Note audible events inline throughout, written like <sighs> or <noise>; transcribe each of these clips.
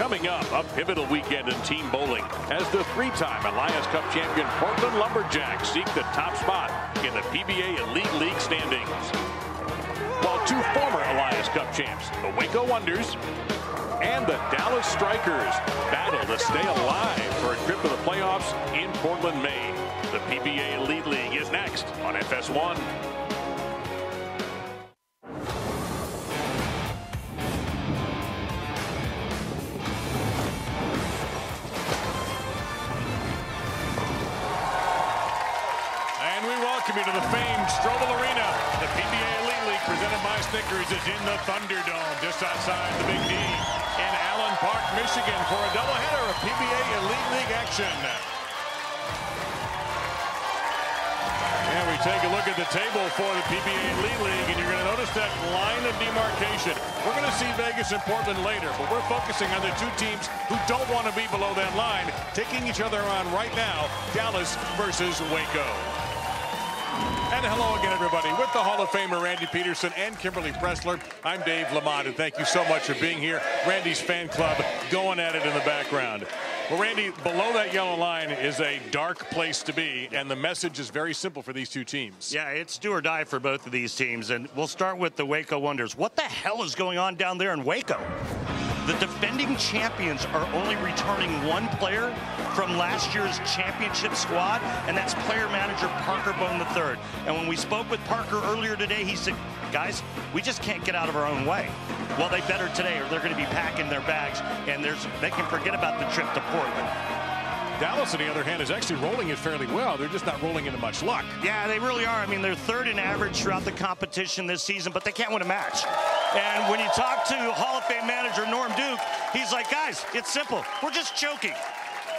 Coming up, a pivotal weekend in team bowling as the three-time Elias Cup champion Portland Lumberjacks seek the top spot in the PBA Elite League standings. While two former Elias Cup champs, the Waco Wonders and the Dallas Strikers, battle to stay alive for a trip to the playoffs in Portland, Maine. The PBA Elite League is next on FS1. Snickers is in the Thunderdome just outside the Big D in Allen Park, Michigan for a doubleheader of PBA Elite League action. And we take a look at the table for the PBA Elite League, and you're going to notice that line of demarcation. We're going to see Vegas and Portland later, but we're focusing on the two teams who don't want to be below that line, taking each other on right now, Dallas versus Waco. And hello again, everybody. With the Hall of Famer Randy Pedersen and Kimberly Pressler, I'm Dave LaMont, and thank you so much for being here. Randy's fan club going at it in the background. Well, Randy, below that yellow line is a dark place to be, and the message is very simple for these two teams. Yeah, it's do or die for both of these teams, and we'll start with the Waco Wonders. What the hell is going on down there in Waco? The defending champions are only returning one player from last year's championship squad, and that's player manager Parker Bohn III. And when we spoke with Parker earlier today, he said, guys, we just can't get out of our own way. Well, they better today, or they're going to be packing their bags, and there's they can forget about the trip to Portland. Dallas, on the other hand, is actually rolling it fairly well. They're just not rolling into much luck. Yeah, they really are. I mean, they're third in average throughout the competition this season, but they can't win a match. And when you talk to Hall of Fame manager Norm Duke, he's like, guys, it's simple. We're just choking.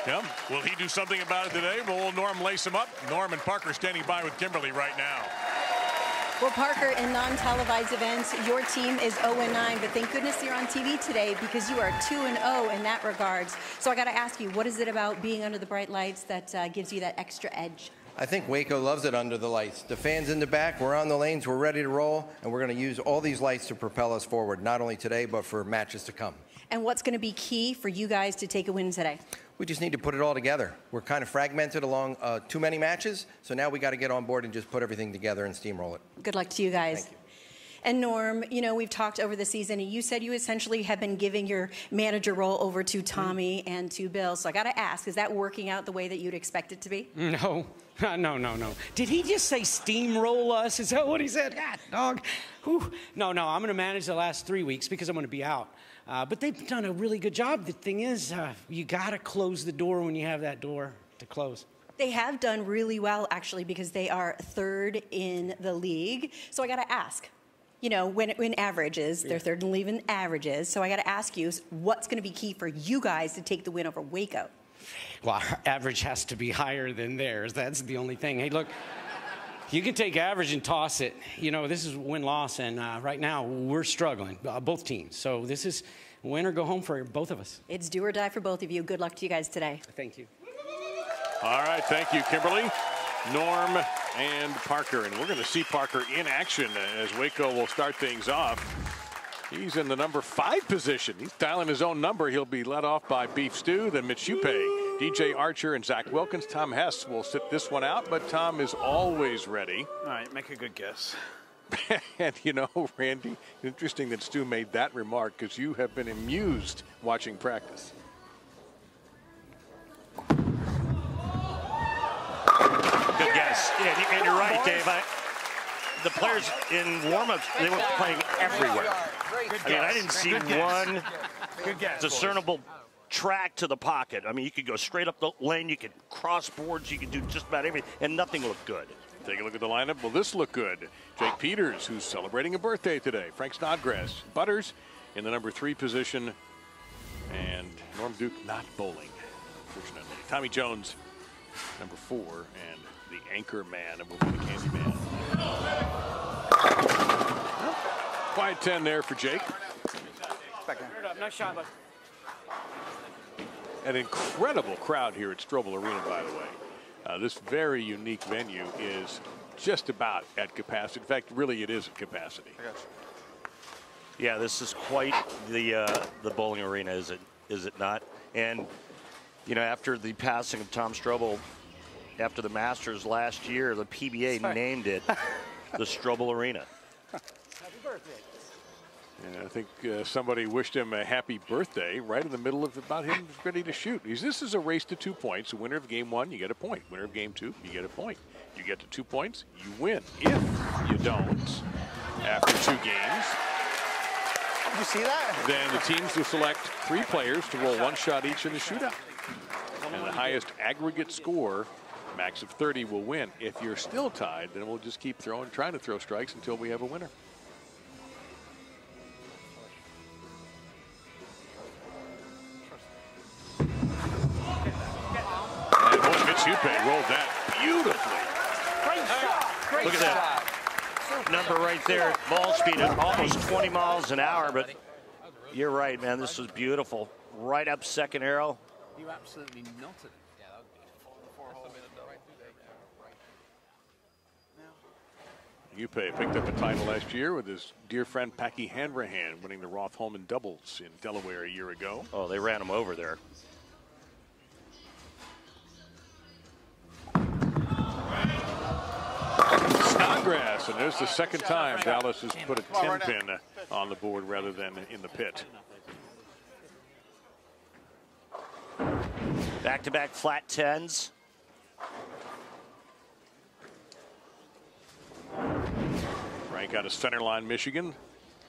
Yeah. Will he do something about it today? Will Norm lace him up? Norm and Parker standing by with Kimberly right now. Well, Parker, in non-televised events, your team is 0-9, but thank goodness you're on TV today because you are 2-0 in that regards. So I got to ask you, what is it about being under the bright lights that uh, gives you that extra edge? I think Waco loves it under the lights. The fans in the back, we're on the lanes, we're ready to roll, and we're going to use all these lights to propel us forward, not only today, but for matches to come. And what's going to be key for you guys to take a win today? We just need to put it all together. We're kind of fragmented along uh, too many matches, so now we got to get on board and just put everything together and steamroll it. Good luck to you guys. And Norm, you know, we've talked over the season, and you said you essentially have been giving your manager role over to Tommy and to Bill. So I got to ask, is that working out the way that you'd expect it to be? No, <laughs> no, no, no. Did he just say steamroll us? Is that what he said? God, dog. Whew. No, no, I'm going to manage the last three weeks because I'm going to be out. Uh, but they've done a really good job. The thing is, uh, you got to close the door when you have that door to close. They have done really well, actually, because they are third in the league. So I got to ask, you know, when, when averages, they're third and the league in averages. So I got to ask you, what's going to be key for you guys to take the win over Waco? Well, our <laughs> average has to be higher than theirs. That's the only thing. Hey, look, you can take average and toss it. You know, this is win loss, and uh, right now we're struggling, uh, both teams. So this is win or go home for both of us. It's do or die for both of you. Good luck to you guys today. Thank you. All right, thank you, Kimberly, Norm, and Parker. And we're going to see Parker in action as Waco will start things off. He's in the number five position. He's dialing his own number. He'll be led off by Beef Stew, then Mitch Hupe, DJ Archer, and Zach Wilkins. Tom Hess will sit this one out, but Tom is always ready. All right, make a good guess. <laughs> and you know, Randy, interesting that Stu made that remark because you have been amused watching practice. Good. Yeah, and- and you're right, Dave. I, the players in warm-ups, they were playing everywhere. I mean, I didn't see one discernible track to the pocket. I mean, you could go straight up the lane, you could cross boards, you could do just about everything, and nothing looked good. Take a look at the lineup. Will this look good? Jake Peters, who's celebrating a birthday today. Frank Snodgrass. Butters in the number three position. And Norm Duke not bowling, fortunately. Tommy Jones, number four. And the anchor man will be the candy man. Quiet 10 there for Jake. Nice shot, bud. An incredible crowd here at Strobl Arena, by the way. Uh, this very unique venue is just about at capacity. In fact, really, it is at capacity. Yeah, this is quite the uh, the bowling arena, is it? is it not? And, you know, after the passing of Tom Strobl, after the Masters last year, the PBA named it <laughs> the Strobl Arena. happy And I think uh, somebody wished him a happy birthday right in the middle of about him ready to shoot. He's, this is a race to two points. The winner of game one, you get a point. Winner of game two, you get a point. You get to two points, you win. If you don't, after two games, Did you see that? then the teams will select three players to roll one shot each in the shootout. And the highest aggregate score, max of 30, will win. If you're still tied, then we'll just keep throwing, trying to throw strikes until we have a winner. And boy, Mitch Hupe rolled that beautifully. Great shot. Great Look at shot. that. Number right there, ball speed at almost 20 miles an hour, but you're right, man. This was beautiful. Right up second arrow. You absolutely knotted it. Hupe picked up a title last year with his dear friend Packy Hanrahan winning the Roth Holman doubles in Delaware a year ago. Oh, they ran him over there. Snodgrass, and there's the second time Dallas has put a 10 pin on the board rather than in the pit. Back to back flat tens. Frank out of Centerline, Michigan,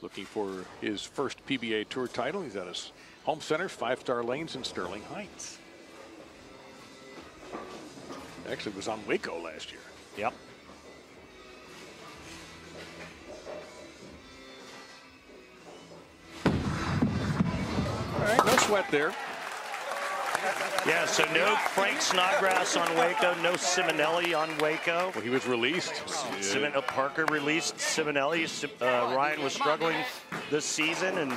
looking for his first PBA Tour title. He's at his home center, Five Star Lanes in Sterling Heights. Actually was on Waco last year. Yep. All right, no sweat there. Yeah, so no Frank Snodgrass on Waco, no Simonelli on Waco. Well, he was released. Simon, uh, Parker released Simonelli. Uh, Ryan was struggling this season, and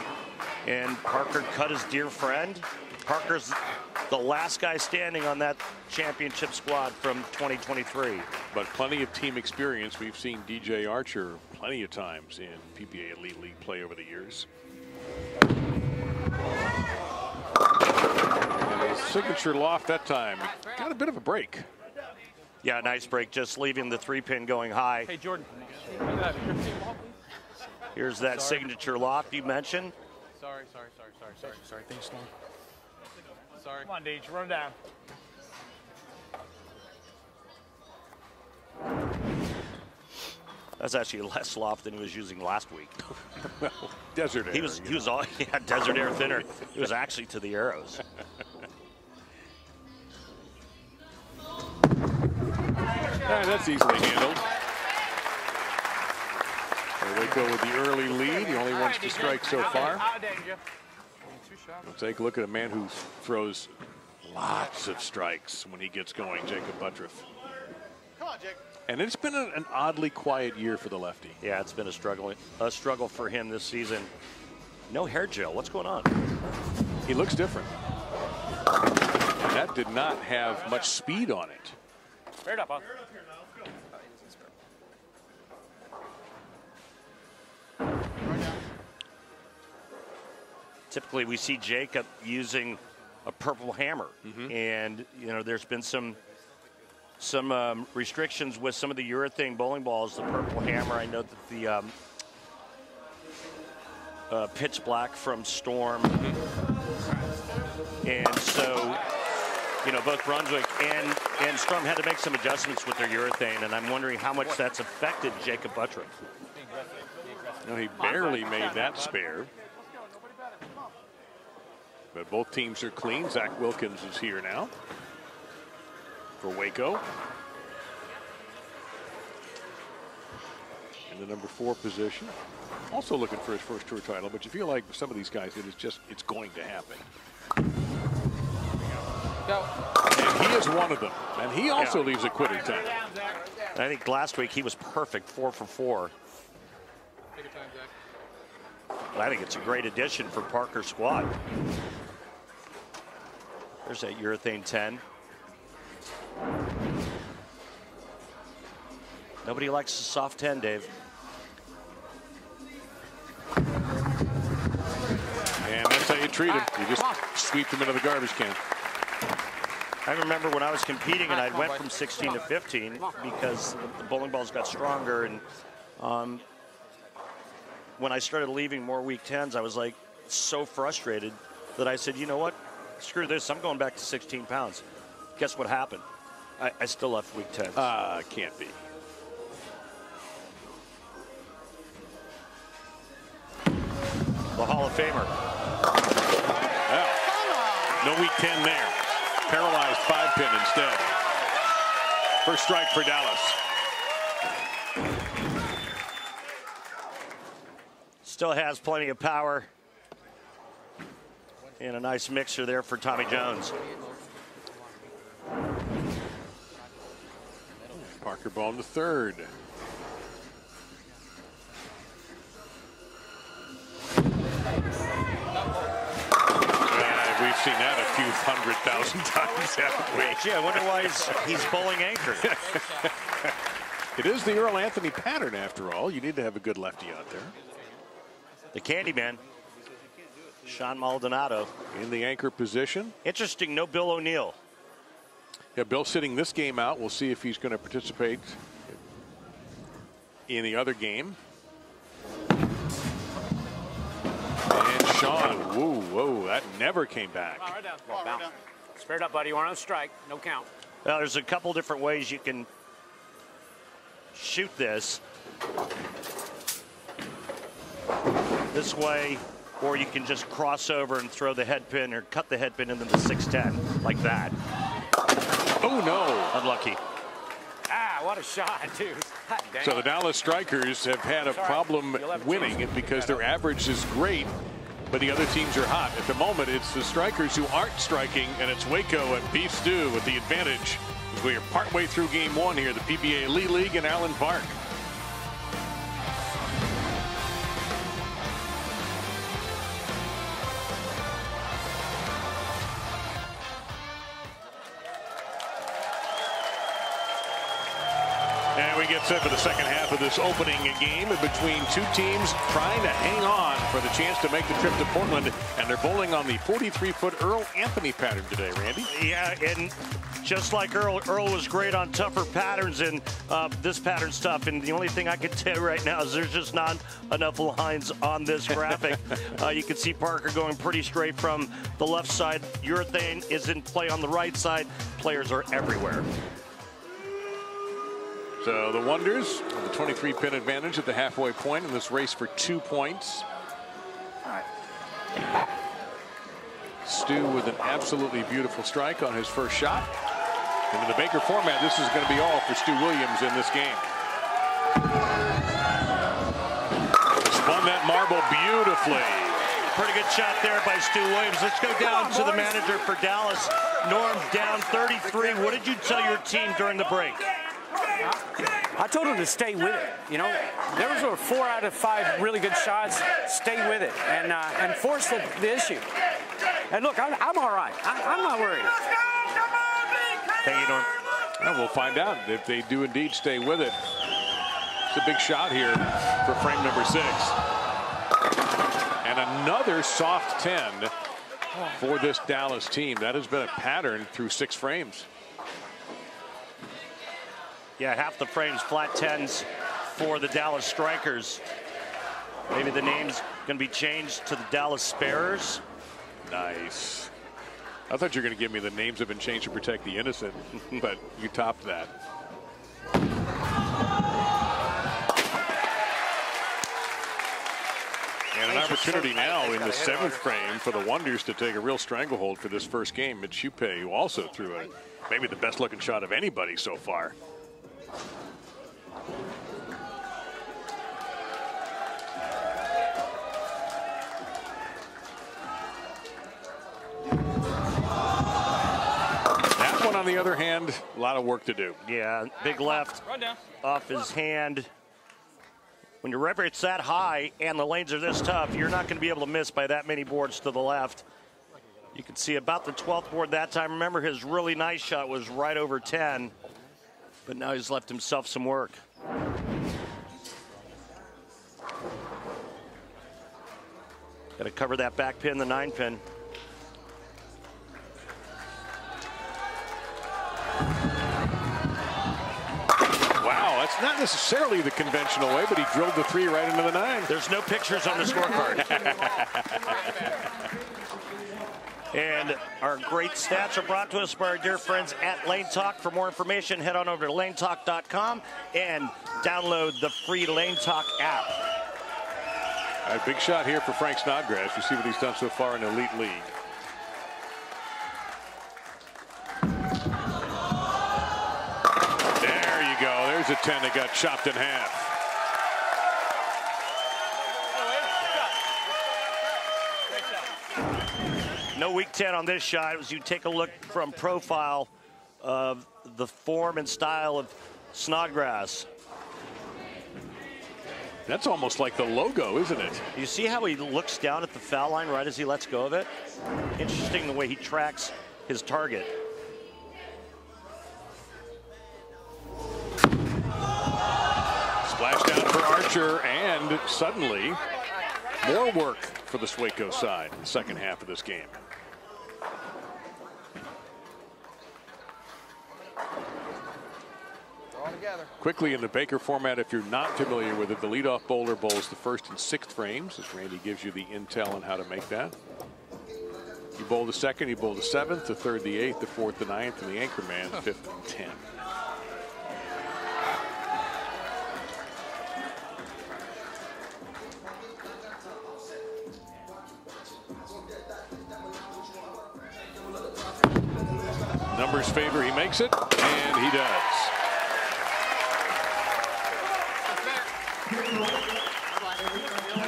and Parker cut his dear friend. Parker's the last guy standing on that championship squad from 2023. But plenty of team experience. We've seen DJ Archer plenty of times in PBA Elite League play over the years. And his signature loft that time got a bit of a break. Yeah, nice break, just leaving the three pin going high. Hey, Jordan. Here's that signature loft you mentioned. Sorry, sorry, sorry, sorry, sorry, sorry. Thanks, Storm. Sorry. Come on, Deej, run down. That's actually less loft than he was using last week. <laughs> Desert Air. He was you he was all <laughs> yeah, desert air thinner. It was actually to the arrows. <laughs> Ah, that's easily handled. So Waco with the early lead. He only wants to strike so far. Out of danger. We'll take a look at a man who throws lots of strikes when he gets going, Jakob Butturff. Come on, Jake. And it's been a, an oddly quiet year for the lefty. Yeah, it's been a struggle a struggle for him this season. No hair gel. What's going on? He looks different. And that did not have much speed on it. Rear it up, huh? Typically, we see Jacob using a purple hammer, Mm-hmm. and you know there's been some some um, restrictions with some of the urethane bowling balls. The purple hammer. I know that the um, uh, pitch black from Storm, Mm-hmm. and so you know both Brunswick and and Storm had to make some adjustments with their urethane, and I'm wondering how much that's affected Jakob Butturff. You know, he barely made that spare. But both teams are clean. Zach Wilkins is here now for Waco. In the number four position. Also looking for his first tour title, but you feel like some of these guys, it is just, it's going to happen. Go. And he is one of them. And he also Yeah. leaves a quitter 10. And I think last week he was perfect, four for four. Take your time, Zach. I think it's a great addition for Parker's squad. There's that urethane 10. Nobody likes a soft 10, Dave. And that's how you treat them. You just sweep them into the garbage can. I remember when I was competing and I went from 16 to 15 because the bowling balls got stronger. And um, when I started leaving more week 10s, I was like so frustrated that I said, you know what? Screw this. I'm going back to 16 pounds. Guess what happened? I, I still left week 10. Ah, Uh, can't be. the Hall of Famer. No week 10 there. Paralyzed five pin instead. First strike for Dallas. Still has plenty of power. And a nice mixer there for Tommy Jones. Parker ball in the third. Uh, we've seen that a few hundred thousand <laughs> times, haven't we? Gee, I wonder why he's, he's bowling anchored. <laughs> It is the Earl Anthony pattern, after all. You need to have a good lefty out there. the Candyman, Sean Maldonado. In the anchor position. Interesting, no Bill O'Neill. Yeah, Bill sitting this game out. We'll see if he's going to participate in the other game. And Sean, whoa, whoa, that never came back. Right down. Right down. Spirit up, buddy. We're on strike. No count. Now, there's a couple different ways you can shoot this. This way, or you can just cross over and throw the head pin or cut the head pin into the 610 like that. Oh, no. Unlucky. Ah, what a shot, <laughs> dude. So the Dallas Strikers have had a problem winning because their average is great, but the other teams are hot. At the moment, it's the Strikers who aren't striking, and it's Waco and Beef Stew with the advantage as we are partway through game one here, the PBA Elite League in Allen Park. Get set for the second half of this opening game between two teams trying to hang on for the chance to make the trip to Portland. And they're bowling on the 43-foot Earl Anthony pattern today, Randy. Yeah, and just like Earl, Earl was great on tougher patterns, and uh, this pattern stuff. And the only thing I can <laughs> tell you right now is there's just not enough lines on this <laughs> graphic. uh, you can see Parker going pretty straight from the left side. Urethane is in play on the right side. Players are everywhere. So the Wonders, with the 23 pin advantage at the halfway point in this race for two points. Stu with an absolutely beautiful strike on his first shot. And in the Baker format, this is going to be all for Stu Williams in this game. Spun that marble beautifully. Pretty good shot there by Stu Williams. Let's go down to the manager for Dallas. Norm down 33. What did you tell your team during the break? I told him to stay with it. You know, there was four out of five really good shots. Stay with it and uh, and force the, the issue. And look, I'm, I'm all right. I, I'm not worried. You, Norm. And we'll find out if they do indeed stay with it. It's a big shot here for frame number six. And another soft 10 for this Dallas team. That has been a pattern through six frames. Yeah, half the frames flat tens for the Dallas Strikers. Maybe the name's going to be changed to the Dallas Sparers. Nice. I thought you were going to give me the names have been changed to protect the innocent, <laughs> but you topped that. And an opportunity now in the seventh frame for the Wonders to take a real stranglehold for this first game. Mitch Hupe, who also threw a maybe the best looking shot of anybody so far. On the other hand, a lot of work to do. Yeah, big left Run down. off his hand. When your rep rate's that high and the lanes are this tough, you're not going to be able to miss by that many boards to the left. You can see about the 12th board that time. Remember, his really nice shot was right over 10, but now he's left himself some work. Got to cover that back pin, the nine pin. Wow, that's not necessarily the conventional way, but he drilled the three right into the nine. There's no pictures on the scorecard. <laughs> and our great stats are brought to us by our dear friends at Lane Talk. For more information, head on over to lanetalk.com and download the free Lane Talk app. All right, big shot here for Frank Snodgrass. You see what he's done so far in Elite League. A 10 that got chopped in half. No weak 10 on this shot. As you take a look from profile of the form and style of Snodgrass. That's almost like the logo, isn't it? You see how he looks down at the foul line right as he lets go of it? Interesting the way he tracks his target. Archer, and suddenly more work for the Swaco side in the second half of this game. Quickly in the Baker format, if you're not familiar with it, the leadoff bowler bowls the first and sixth frames, as Randy gives you the intel on how to make that. You bowl the second, you bowl the seventh, the third, the eighth, the fourth, the ninth, and the anchor man, fifth and ten. Favor, he makes it, and he does.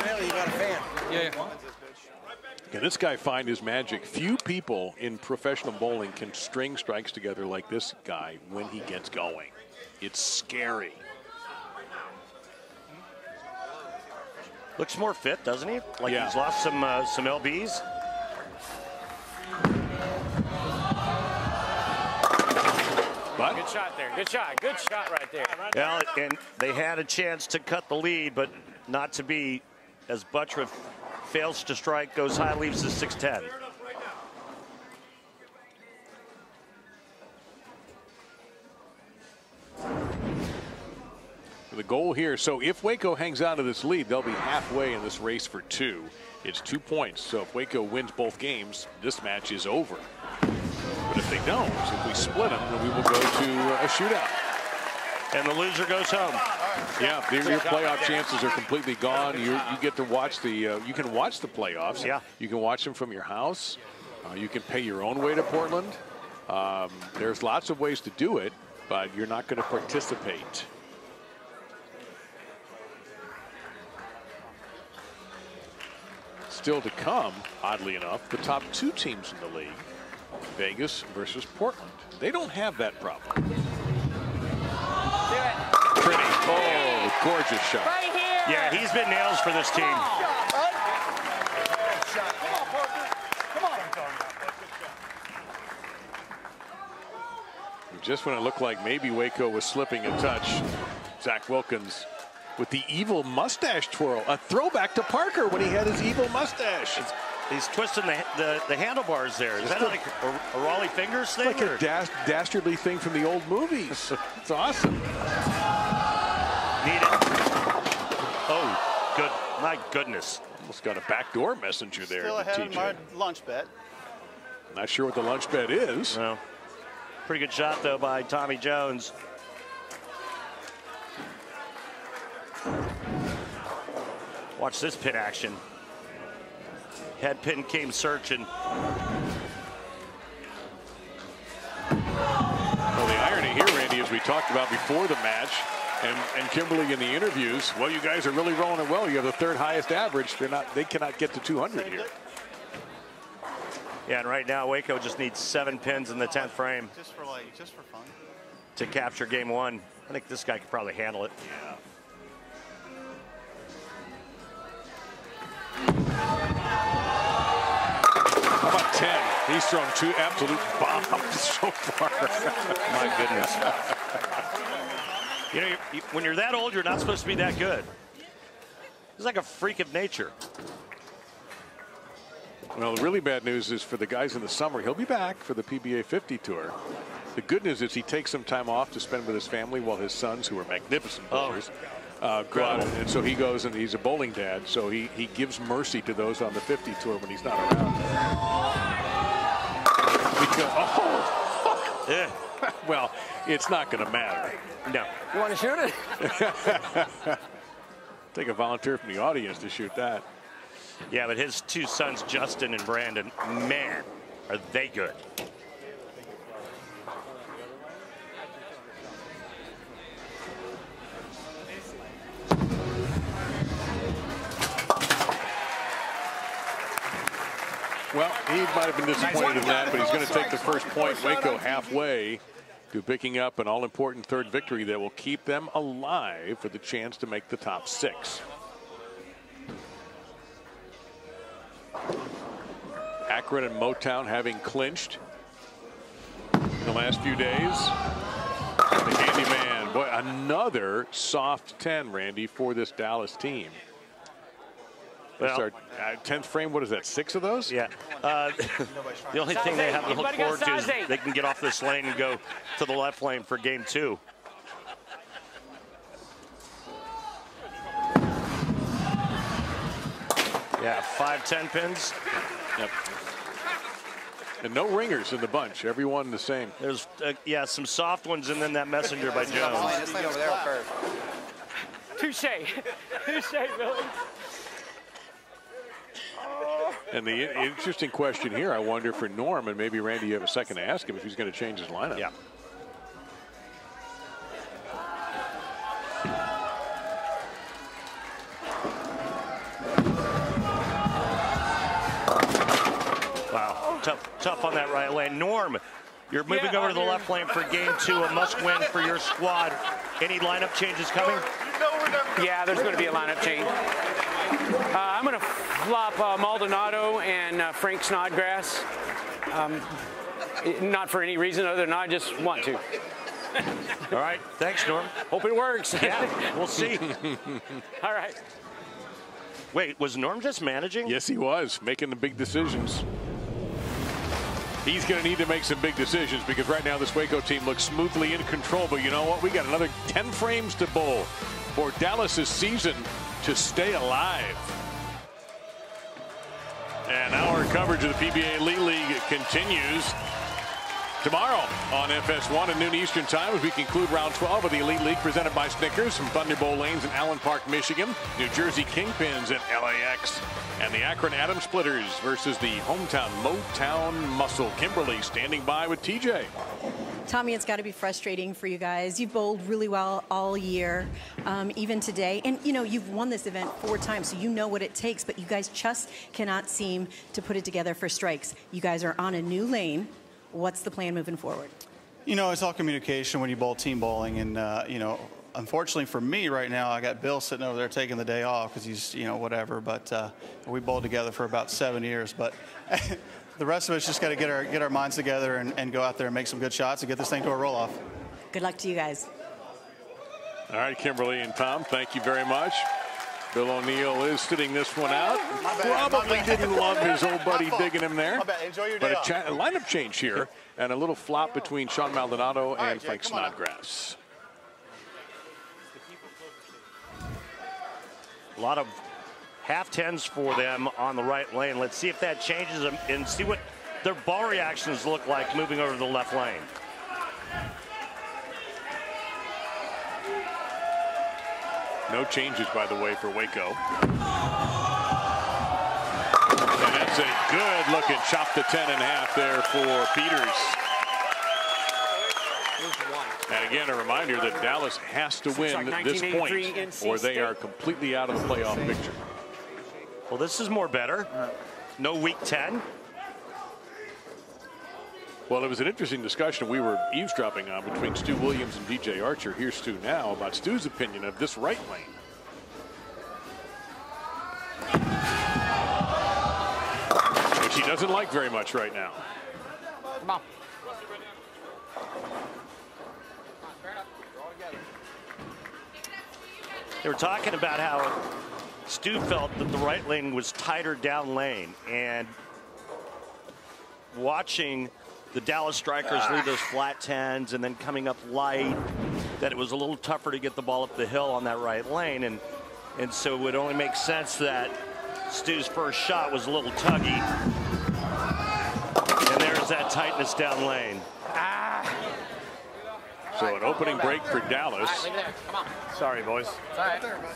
Really, you got a fan. Yeah. Can this guy find his magic? Few people in professional bowling can string strikes together like this guy when he gets going. It's scary. Looks more fit, doesn't he? Like Yeah. he's lost some uh, some lbs. But Good shot there. Good shot. Good shot right there. Well, and they had a chance to cut the lead, but not to be. As Butturff fails to strike, goes high, leaves the 6'10. the goal here, so if Waco hangs out of this lead, they'll be halfway in this race for two. It's two points, so if Waco wins both games, this match is over. If they don't, if we split them, then we will go to a shootout. And the loser goes home. Yeah, your, your playoff chances are completely gone. You, you get to watch the. Uh, you can watch the playoffs. Yeah. You can watch them from your house. Uh, you can pay your own way to Portland. Um, there's lots of ways to do it, but you're not going to participate. Still to come, oddly enough, the top two teams in the league, Vegas versus Portland. They don't have that problem. Pretty. Oh, gorgeous shot. Right here. Yeah, he's been nails for this team. Just when it looked like maybe Waco was slipping a touch, Zach Wilkins with the evil mustache twirl. A throwback to Parker when he had his evil mustache. It's He's twisting the, the, the handlebars there. Is that like a, a Rollie Fingers thing? like or- a das- dastardly thing from the old movies. it's awesome. Need it. Oh, good. My goodness. Almost got a backdoor messenger there. Still to ahead of TJ. my lunch bet. Not sure what the lunch bet is. No. Pretty good shot, though, by Tommy Jones. Watch this pit action. Head pin came searching. Well, the irony here, Randy, as we talked about before the match, and, and Kimberly in the interviews, well, you guys are really rolling it well. You have the third highest average. They're not. They cannot get to 200 here. Yeah, and right now Waco just needs seven pins in the 10th frame Just for like, just for fun. to capture game one. I think this guy could probably handle it. How He's thrown two absolute bombs <laughs> so far. My goodness. you know, you- you- when you're that old, you're not supposed to be that good. He's like a freak of nature. Well, the really bad news is for the guys in the summer, he'll be back for the PBA 50 tour. The good news is he takes some time off to spend with his family while his sons, who are magnificent bowlers, uh, go out. And so he goes and he's a bowling dad. So he, he gives mercy to those on the 50 tour when he's not around. Because, oh, Yeah. <laughs> well, it's not going to matter. No. You want to shoot it? <laughs> Take a volunteer from the audience to shoot that. Yeah, but his two sons, Justin and Brandon, man, are they good. Well, he might have been disappointed in that, but he's going to take the first point. Waco halfway to picking up an all-important third victory that will keep them alive for the chance to make the top six. Akron and Motown having clinched in the last few days. The Candyman, boy, another soft 10, Randy, for this Dallas team. That's Well- our uh, 10th frame. What is that? Six of those? Yeah. Uh, <laughs> the only thing they have to look forward to is they can get off this lane and go to the left lane for game two. Yeah, five, ten pins. Yep. And no ringers in the bunch. Everyone the same. There's, uh, yeah, some soft ones, and then that messenger by Jones. This lane over there will curve. Touche. <laughs> Touche, Billy. And the interesting question here, I wonder for Norm, and maybe Randy, you have a second to ask him if he's going to change his lineup. Yeah. Wow, tough, tough on that right lane. Norm, you're moving Yeah, over to the here. left lane for game two, a must-win for your squad. Any lineup changes coming? Yeah, there's going to be a lineup change. Uh, I'm going to flop uh, Maldonado and uh, Frank Snodgrass. Um, not for any reason other than I just want to. <laughs> All right, thanks, Norm. Hope it works. Yeah, we'll see. <laughs> All right. Wait, was Norm just managing? Yes, he was making the big decisions. He's going to need to make some big decisions because right now this Waco team looks smoothly in control. But you know what? We got another 10 frames to bowl for Dallas's season to stay alive. And our coverage of the PBA Elite League continues tomorrow on FS1 at noon Eastern Time as we conclude round 12 of the Elite League presented by Snickers from Thunderbowl Lanes in Allen Park, Michigan, New Jersey Kingpins at LAX, and the Akron Atom Splitters versus the hometown Motown Muscle. Kimberly standing by with TJ. Tommy, it's got to be frustrating for you guys. You've bowled really well all year, um, even today. And, you know, you've won this event four times, so you know what it takes, but you guys just cannot seem to put it together for strikes. You guys are on a new lane. What's the plan moving forward? You know, it's all communication when you bowl team bowling, and uh, you know, unfortunately for me right now, I got Bill sitting over there taking the day off because he's you know whatever. But uh, we bowled together for about seven years, but. <laughs> the rest of us just got to get our get our minds together and, and go out there and make some good shots and get this thing to a roll off. Good luck to you guys. All right, Kimberly and Tom, thank you very much. Bill O'Neill is sitting this one out. bad, Probably didn't love his old buddy digging him there. My bad. Enjoy your But day a, cha- a lineup change here and a little flop between Sean Maldonado and right, Jay, Frank come. Snodgrass. A lot of half tens for them on the right lane. Let's see if that changes them and see what their ball reactions look like moving over to the left lane. No changes, by the way, for Waco. And that's a good looking chop to 10 and a half there for Peters. And again, a reminder that Dallas has to win like this point or they are completely out of the playoff picture. Well, this is more better. No week 10. Well, it was an interesting discussion we were eavesdropping on between Stu Williams and DJ Archer. Here's Stu now about Stu's opinion of this right lane. Which he doesn't like very much right now. Come on. They were talking about how Stu felt that the right lane was tighter down lane, and watching the Dallas Strikers lead those flat tens and then coming up light, that it was a little tougher to get the ball up the hill on that right lane. And, and so it would only make sense that Stu's first shot was a little tuggy. And there's that tightness down lane. Ah. So an opening break for Dallas. Sorry, boys.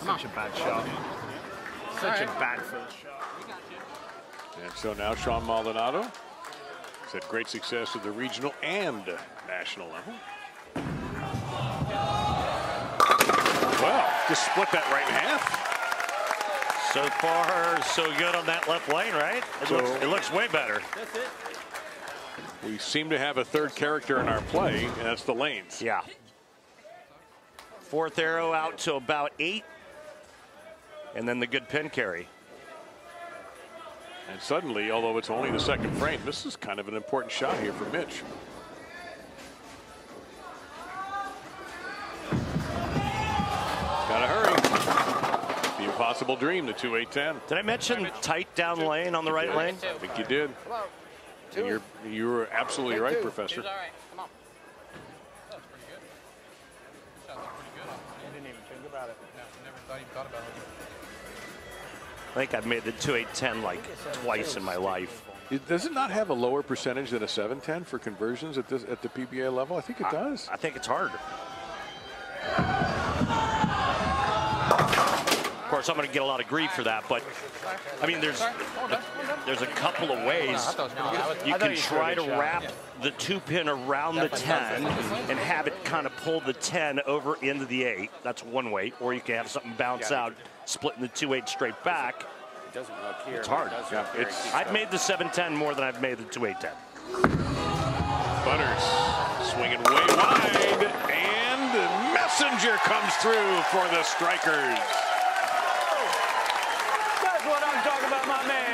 Such a bad shot. Such a bad first shot. And so now Sean Maldonado has had great success at the regional and national level. Well, just split that right in half. So far, so good on that left lane, right? It, So- looks, it looks way better. We seem to have a third character in our play, and that's the lanes. Yeah. Fourth arrow out to about eight. And then the good pin carry. And suddenly, although it's only the second frame, this is kind of an important shot here for Mitch. Gotta hurry. The impossible dream, the 2-8-10. Did I mention tight down lane on the right lane? I think you did. And you're, you were absolutely right, Professor. I think I've made the 2-8-10 like twice in my life. It- Does it not have a lower percentage than a 710 for conversions at this at the PBA level? I think it does. I think it's hard. Of course, I'm going to get a lot of grief for that, but I mean, there's there's a couple of ways you can try to wrap the two pin around the 10 and have it kind of pull the 10 over into the 8. That's one way, or you can have something bounce out, splitting the 2 8 straight back. It doesn't look here. It's hard. it Yeah, it's, I've made the 710 more than I've made the 2 8 10. Butters swinging way wide, and Messenger comes through for the Strikers. That's what I'm talking about, my man.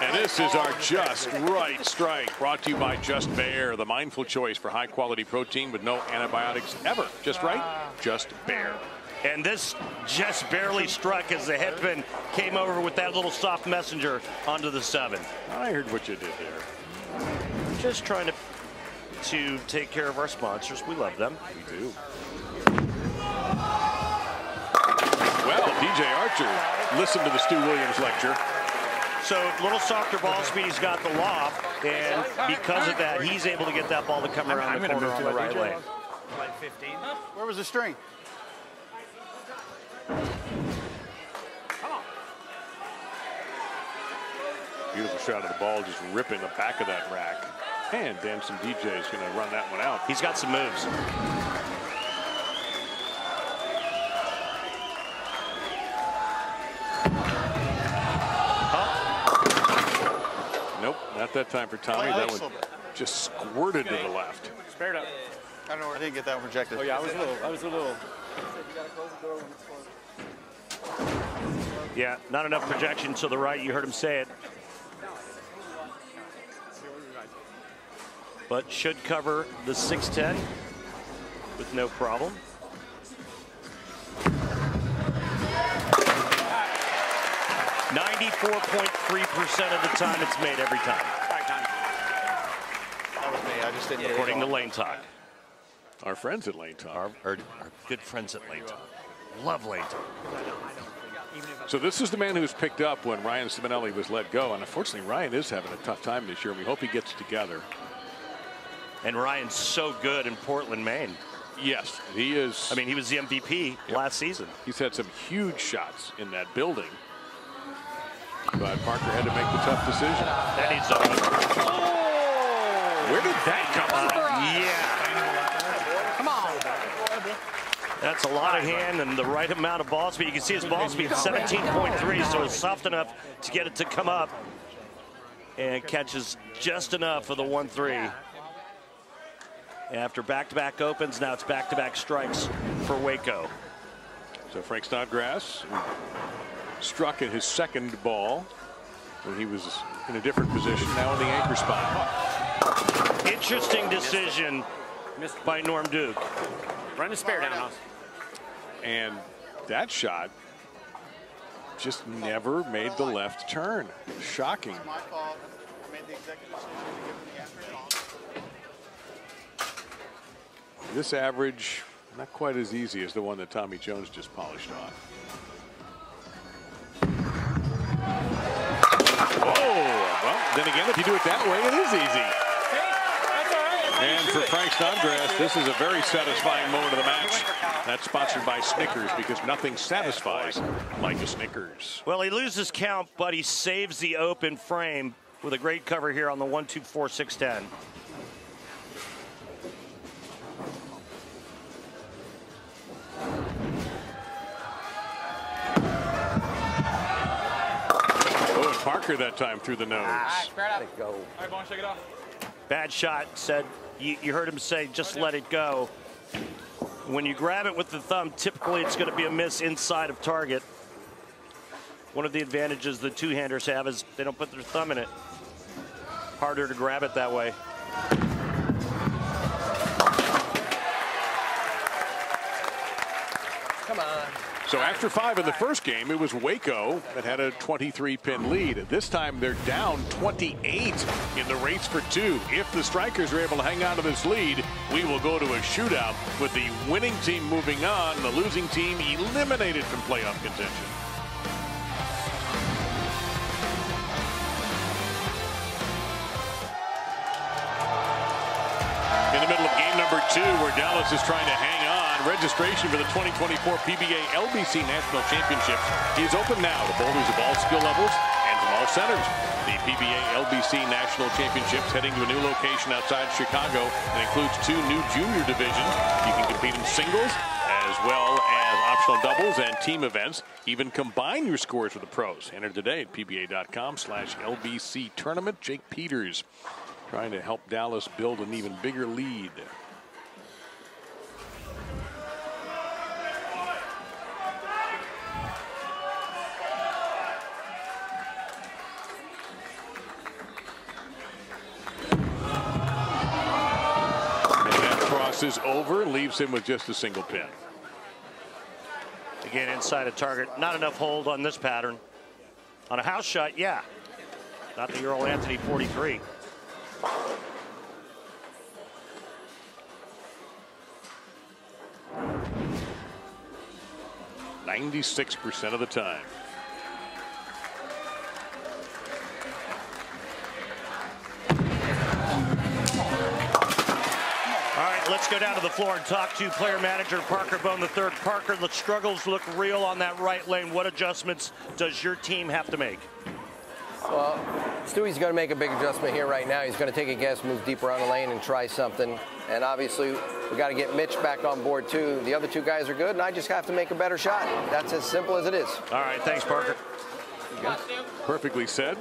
And this is our Just Right strike, brought to you by Just Bare, the mindful choice for high quality protein with no antibiotics ever. Just right, just bare. And this just barely struck as the head pin came over with that little soft messenger onto the seven. I heard what you did there. Just trying to to take care of our sponsors. We love them. We do. Well, DJ Archer, listen to the Stu Williams lecture. So a little softer ball speed. He's got the loft, and because of that, he's able to get that ball to come around I'm, the corner on the right lane. Where was the string? Beautiful shot of the ball, just ripping the back of that rack. And Dancing DJ is going to run that one out. He's got some moves. Nope, not that time for Tommy. Oh, That one just squirted to the left. Spared up. I don't know. I didn't get that one projected. Oh yeah, I was a little. I was a little. Yeah, not enough projection to the right. You heard him say it. But should cover the 610 with no problem. Ninety-four point three percent of the time, it's made every time, That was me. I just didn't get according to. Lane Talk. Our friends at Lane Talk. Our, our, our good friends at Lane Talk. Love Lane Talk. So this is the man who was picked up when Ryan Simonelli was let go. And unfortunately, Ryan is having a tough time this year. We hope he gets together. And Ryan's so good in Portland, Maine. Yes, he is. I mean, he was the MVP last season. he's had some huge shots in that building. But Parker had to make the tough decision. That needs to. Where did that come from? Yeah. Come on. That's a lot of hand and the right amount of ball speed. You can see his ball speed 17.3, so it's soft enough to get it to come up. And catches just enough for the 1 3. After back to back opens, now it's back to back strikes for Waco. So Frank Snodgrass struck at his second ball when he was in a different position, now in the anchor spot. Interesting decision missed by Norm Duke. Run the spare down, Hoss. And that shot just never made the left turn. Shocking. My fault. I made the This average, not quite as easy as the one that Tommy Jones just polished off. Oh, well, then again, if you do it that way, it is easy. And for Frank Snodgrass, this is a very satisfying moment of the match. That's sponsored by Snickers because nothing satisfies like a Snickers. Well, he loses count, but he saves the open frame with a great cover here on the 1 2 4 6 10. Oh, and Parker that time through the nose. Ah, Let it go. All right, Vaughn, shake it off. Bad shot, said, you, you heard him say, just let it go. When you grab it with the thumb, typically it's going to be a miss inside of target. One of the advantages the two-handers have is they don't put their thumb in it. Harder to grab it that way. So after five in the first game, it was Waco that had a 23-pin lead. This time they're down 28 in the race for two. If the Strikers are able to hang on to this lead, we will go to a shootout with the winning team moving on, the losing team eliminated from playoff contention. Two, where Dallas is trying to hang on, registration for the 2024 PBA LBC National Championships is open now to boulders of all skill levels and from all centers. The PBA LBC National Championships heading to a new location outside Chicago and includes two new junior divisions. You can compete in singles as well as optional doubles and team events. Even combine your scores with the pros. Enter today at pba.com slash LBC tournament. Jake Peters trying to help Dallas build an even bigger lead. Crosses over, leaves him with just a single pin. Again, inside of target. Not enough hold on this pattern. On a house shot, yeah. Not the Earl Anthony 43. Ninety-six percent of the time. Let's go down to the floor and talk to player manager Parker Bohn the third. Parker, the struggles look real on that right lane. What adjustments does your team have to make? Well, Stewie's going to make a big adjustment here right now. He's going to take a guess, move deeper on the lane, and try something. And obviously, we got to get Mitch back on board too. The other two guys are good, and I just have to make a better shot. That's as simple as it is. All right, thanks, Parker. Perfectly said.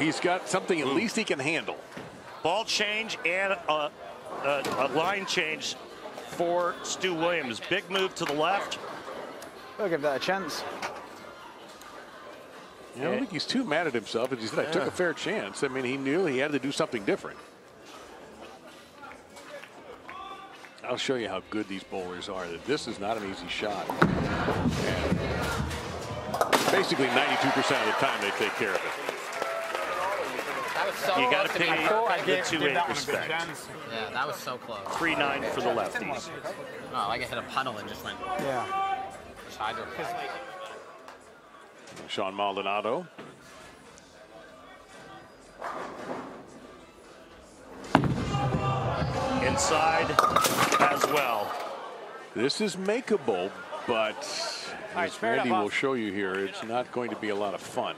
He's got something at least he can handle. Ball change and a, a, a line change for Stu Williams. Big move to the left. I'll give that a chance. I don't think he's too mad at himself. As he said, I took a fair chance. I mean, he knew he had to do something different. I'll show you how good these bowlers are. That this is not an easy shot. And basically, 92% of the time they take care of it. That was so You got to close pay me. I the gave- two eight that one a big respect. Yeah, that was so close. Three nine for the lefties. Oh, like I hit a puddle and just went. Yeah. Just hydro. Shawn Maldonado. Inside as well. This is makeable, but right, as fair Randy will show you here, it's not going to be a lot of fun.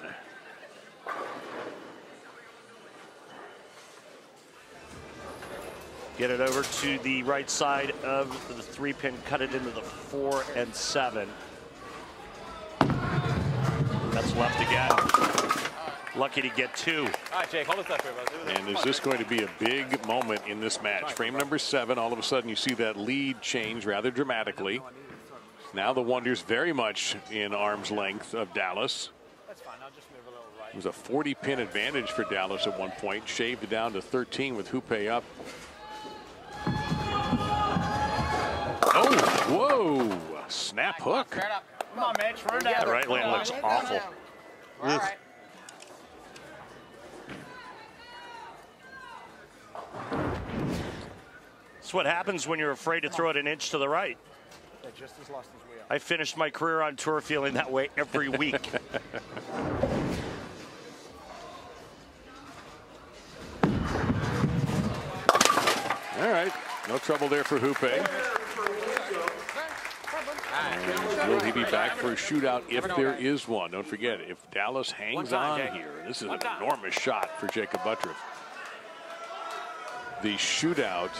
Get it over to the right side of the three pin, cut it into the four and seven. That's left again. Lucky to get two. All right, Jake, hold us up here, bud. And is this going to be a big moment in this match? Frame number seven, all of a sudden you see that lead change rather dramatically. Now the Wonders very much in arm's length of Dallas. That's fine. I'll just move a little right. It was a 40 pin advantage for Dallas at one point, shaved it down to 13 with Hupe up. Oh, whoa, snap hook. Come on, Mitch. Run down. The right lane looks awful. All right. It's what happens when you're afraid to throw it an inch to the right. Just as lost as we are. I finished my career on tour feeling that way every <laughs> week. All right, no trouble there for Hupe. And will he be back for a shootout if there is one? Don't forget, if Dallas hangs on here, this is an enormous shot for Jakob Butturff. The shootout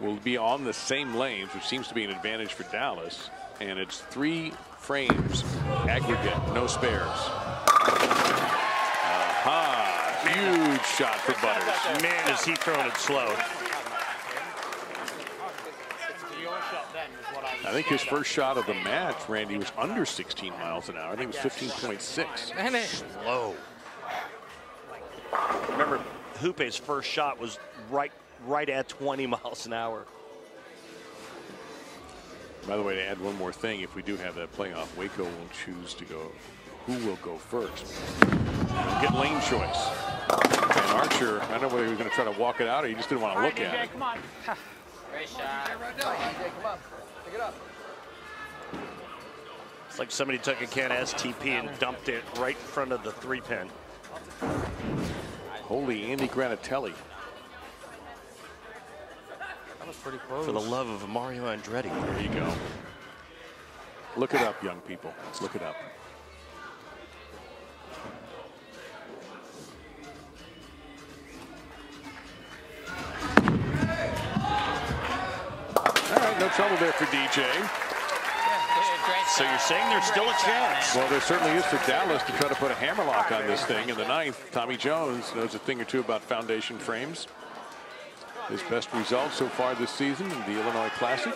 will be on the same lanes, which seems to be an advantage for Dallas. And it's three frames aggregate, no spares. Aha! Huge shot for Butters. Man, is he throwing it slow. Your shot then was what I think his first shot of the match, Randy, was under 16 miles an hour. I think it was 15.6. Damn it. Slow. Remember, Hupe's first shot was right right at 20 <laughs> miles an hour. By the way, to add one more thing, if we do have that playoff, Waco will choose to go. Who will go first? We'll get lane choice. And Archer, I don't know whether he was going to try to walk it out or he just didn't want to look at it. Come on. Great shot. Come on, pick it up. It's like somebody took a can of STP and dumped it right in front of the three pin. Holy Andy Granatelli. That was pretty close. For the love of Mario Andretti. There you go. Look it up, young people. Let's Look it up. No trouble there for DJ. So you're saying there's still a chance? Well, there certainly is for Dallas to try to put a hammerlock on this thing in the ninth. Tommy Jones knows a thing or two about foundation frames. His best result so far this season in the Illinois Classic.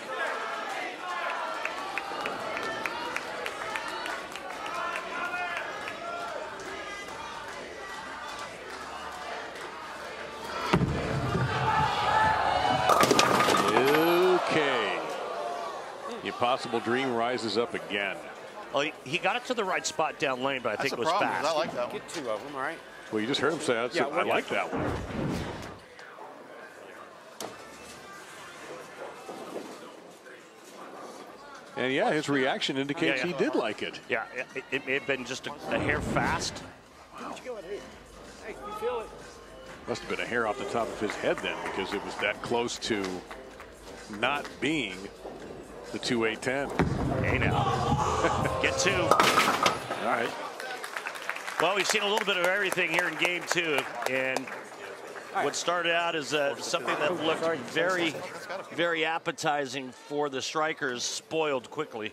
The impossible dream rises up again. Well, he, he got it to the right spot down lane, but I think it was problem. fast. I like that one. Get two of them, all right? Well, you just heard him say that. Yeah, I like that one. And yeah, his reaction indicates Yeah, yeah. he did like it. Yeah, it, it may have been just a, a hair fast. Hey, you feel it? Must have been a hair off the top of his head then, because it was that close to not being the 2810. Hey now. <laughs> Get two. All right. Well, we've seen a little bit of everything here in game two. And what started out as uh, something that looked very, very appetizing for the strikers spoiled quickly.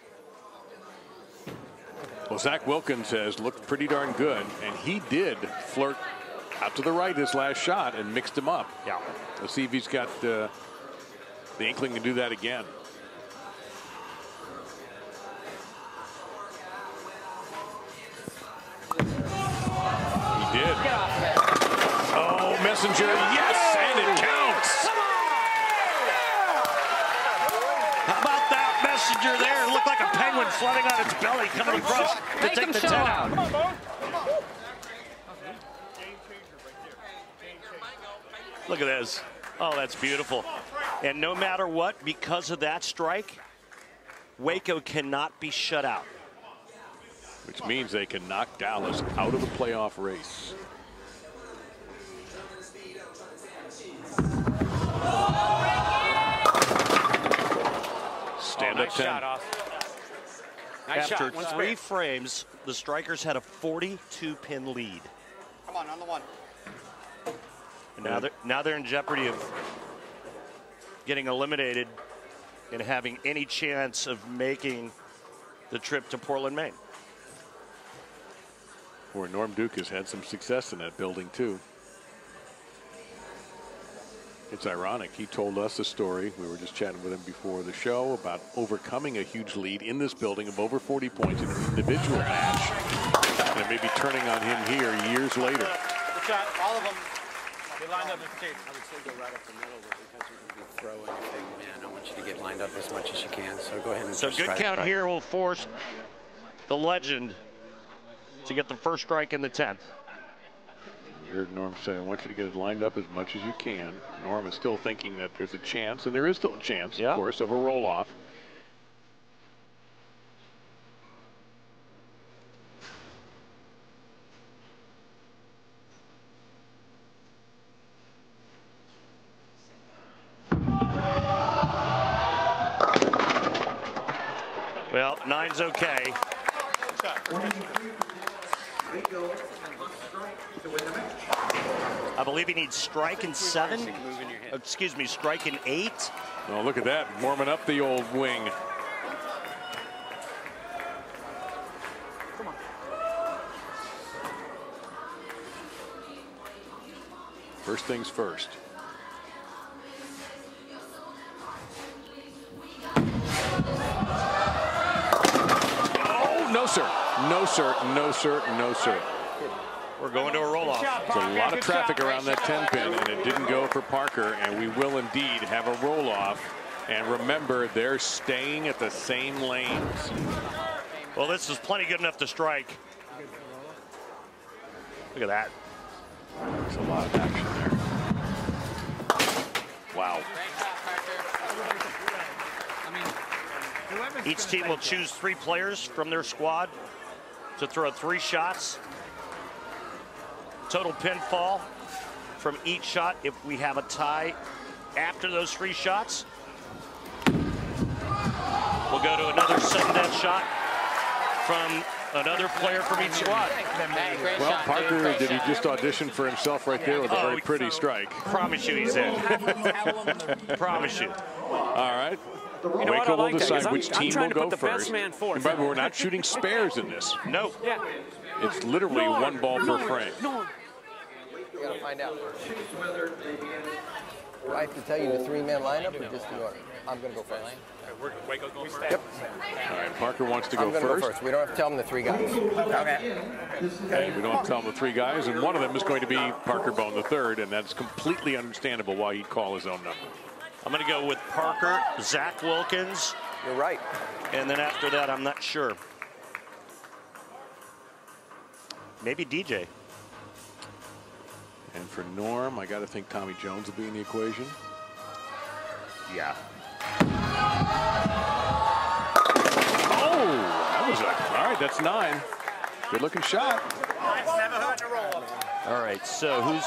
Well, Zach Wilkins has looked pretty darn good, and he did flirt out to the right his last shot and mixed him up. Yeah. Let's see if he's got uh, the inkling to do that again. Did. Oh, Messenger, yes, and it counts. How about that messenger there? It looked like a penguin floating on its belly coming across to take the 10 out. out. Look at this. Oh, that's beautiful. And no matter what, because of that strike, Waco cannot be shut out. Which means they can knock Dallas out of the playoff race. Stand oh, up nice 10. shot, Austin. Nice After shot. Three spare. frames, the Strikers had a 42 pin lead. Come on, on the one. And now they're, now they're in jeopardy of getting eliminated and having any chance of making the trip to Portland, Maine. Where Norm Duke has had some success in that building, too. It's ironic. He told us a story. We were just chatting with him before the show about overcoming a huge lead in this building of over 40 points in an individual match. And it may be turning on him here years later. Good shot. All of them. They lined up in tape. I would say go right up the middle, but because we can be throwing if they win, I want you to get lined up as much as you can. So go ahead and So just good count strike. here will force the legend to get the first strike in the 10th. You heard Norm say, I want you to get it lined up as much as you can. Norm is still thinking that there's a chance, and there is still a chance, Yeah. of course, of a roll off. Well, nine's okay. I believe he needs strike in seven. Excuse me, strike in eight. Oh, look at that, warming up the old wing. First things first. Oh, no, sir. No, sir. No, sir. No, sir. We're going to a roll off. There's a lot of traffic around that 10 pin, and it didn't go for Parker, and we will indeed have a roll off. And remember, they're staying at the same lanes. Well, this is plenty good enough to strike. Look at that. There's a lot of action there. Wow. Each team will choose three players from their squad to throw three shots. Total pinfall from each shot if we have a tie after those three shots. We'll go to another sudden death shot from another player from each squad. Well, Parker, did he just audition for himself right there with a Oh, very pretty strike? Promise you he's in. <laughs> Promise you. All right. You know what? Waco will like that, 'cause decide I'm- which I'm team trying will to go put the best first. man forth. And by the way, we're not shooting spares in this. No. Yeah. It's literally No, one ball no, per frame. No. We gotta find out. Do I have to tell you the three-man lineup or just the order? I'm gonna go first. Yep. All right, Parker wants to I'm go first. go first. We don't have to tell them the three guys. Okay. Okay, we don't tell him the three guys, and one of them is going to be Parker Bohn the third, and that's completely understandable why he'd call his own number. I'm going to go with Parker, Zach Wilkins, You're right. and then after that, I'm not sure. Maybe DJ. And for Norm, I got to think Tommy Jones will be in the equation. Yeah. Oh, that was a, all right, that's nine. Good looking shot. All right, so who's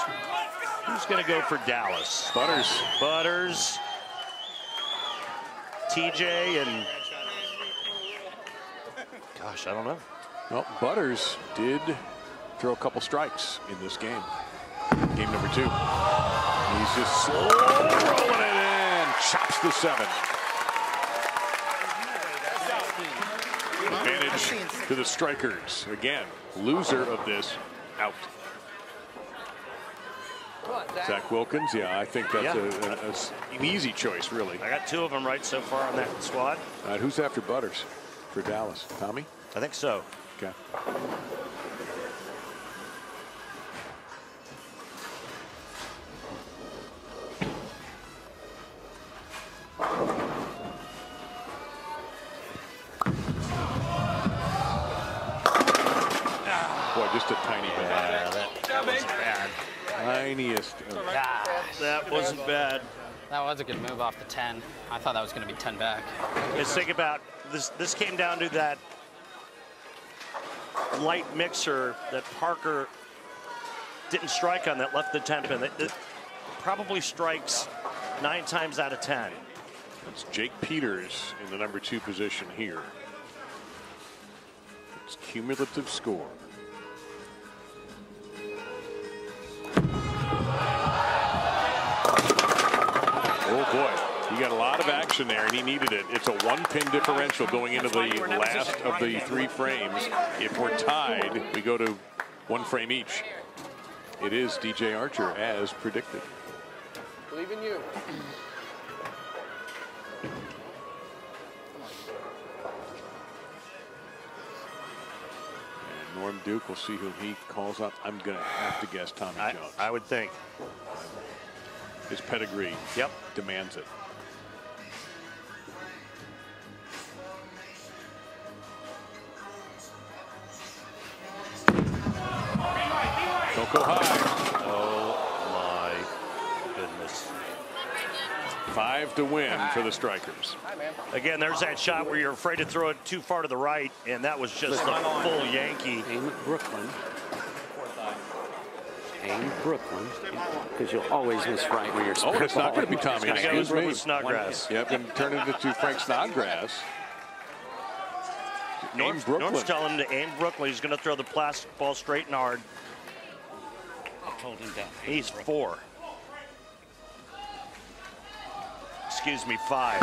who's going to go for Dallas? Butters. Butters, TJ, and gosh, I don't know. Well, Butters did throw a couple strikes in this game. Game number two. He's just slow rolling it in. Chops the seven. Advantage to the strikers. Again, loser of this out. Zach Wilkins, yeah, I think that's Yeah. a, a- a an easy choice, really. I got two of them right so far on that squad. All right, who's after Butters for Dallas? Tommy? I think so. Okay. Just a tiny bit. Yeah, that, that was bad. Tiniest. of- That wasn't bad. That was a good move off the 10. I thought that was going to be 10 back. Just think about this. This came down to that light mixer that Parker didn't strike on that left the temp in. It, it probably strikes nine times out of ten. It's Jake Peters in the number two position here. It's cumulative score. Lot action there and he needed it. It's a one pin differential going into the last of the three frames. If we're tied, we go to one frame each. It is DJ Archer as predicted. Believe in you. And Norm Duke will see who he calls up. I'm going to have to guess Tommy I, Jones. I would think. His pedigree Yep. demands it. Go high. Oh my goodness. Five to win for the Strikers. Again, there's that shot where you're afraid to throw it too far to the right, and that was just a full Yankee. Aim at Brooklyn. Aim Brooklyn. Because you'll always miss right when you're Oh, it's not going to be spitballing. Tommy. It's gonna Excuse me. with Snodgrass. Yep, and turn it into Frank Snodgrass. Aim Norm's, Brooklyn. Norm's telling him to aim Brooklyn. He's going to throw the plastic ball straight and hard. Him that. He's four. Excuse me, five.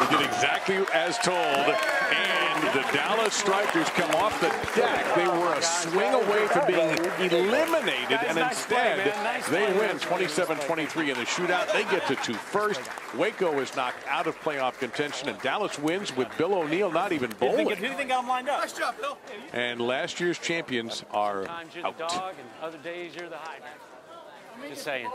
He did exactly as told, and the Dallas Strikers come off the deck. They were a swing away from being eliminated, and instead they win 27-23 in the shootout. They get to two first. Waco is knocked out of playoff contention, and Dallas wins with Bill O'Neill not even Who do you bowling. think, who do you think got him lined up? And last year's champions are Sometimes you're the out. dog, and other days you're the hydrant. Just saying.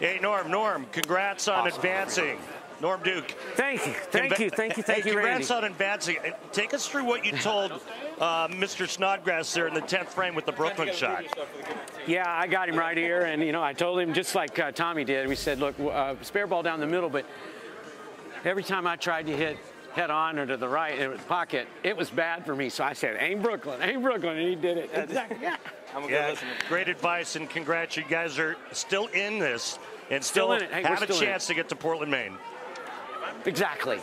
Hey, Norm, Norm, congrats on advancing. Norm Duke. Thank you. Thank Congra- you. Thank you. Thank hey, you, Randy. congrats on advancing. Uh, Take us through what you told uh, Mr. Snodgrass there in the 10th frame with the Brooklyn shot. Yeah, I got him right here, and you know, I told him just like uh, Tommy did. We said, look, uh, spare ball down the middle, but every time I tried to hit head on or to the right in the pocket, it was bad for me. So I said, aim Brooklyn, aim Brooklyn, and he did it. Exactly. Yeah. Yeah, great advice and congrats. You guys are still in this and Still still, in it. Hey, have a still in chance to get to Portland, Maine. Exactly.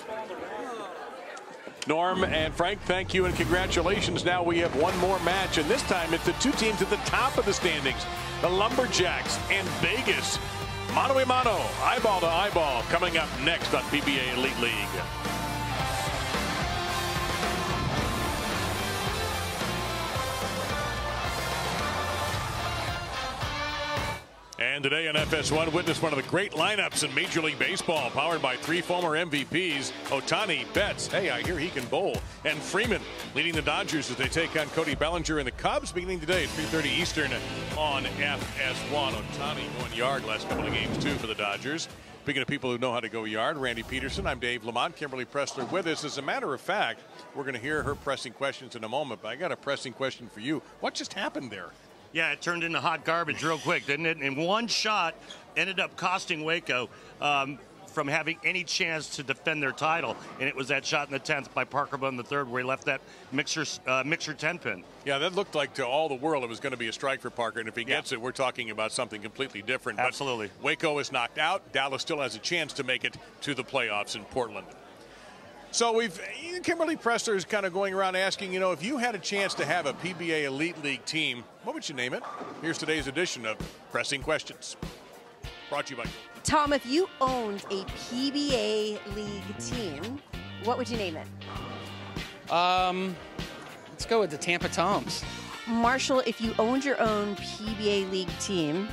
Norm and Frank, thank you and congratulations. Now we have one more match, and this time it's the two teams at the top of the standings the Lumberjacks and Vegas. Mano a mano, eyeball to eyeball, coming up next on PBA Elite League. And today on FS1, witness one of the great lineups in Major League Baseball, powered by three former MVPs, Ohtani, Betts, hey, I hear he can bowl, and Freeman leading the Dodgers as they take on Cody Bellinger and the Cubs beginning today at 3.30 Eastern on FS1. Ohtani going yard last couple of games, too, for the Dodgers. Speaking of people who know how to go yard, Randy Pedersen, I'm Dave LaMont, Kimberly Pressler with us. As a matter of fact, we're going to hear her pressing questions in a moment, but I got a pressing question for you. What just happened there? Yeah, it turned into hot garbage real quick, didn't it? And one shot ended up costing Waco um, from having any chance to defend their title. And it was that shot in the 10th by Parker Bohn the third where he left that mixer, uh, mixer 10 pin. Yeah, that looked like to all the world it was going to be a strike for Parker, and if he gets it, we're talking about something completely different. But Absolutely. Waco is knocked out. Dallas still has a chance to make it to the playoffs in Portland. So we've Kimberly Pressler is kind of going around asking, you know, if you had a chance to have a PBA Elite League team, what would you name it? Here's today's edition of Pressing Questions. Brought to you by Tom, if you owned a PBA league team, what would you name it? Um, let's go with the Tampa Toms. Marshall, if you owned your own PBA league team,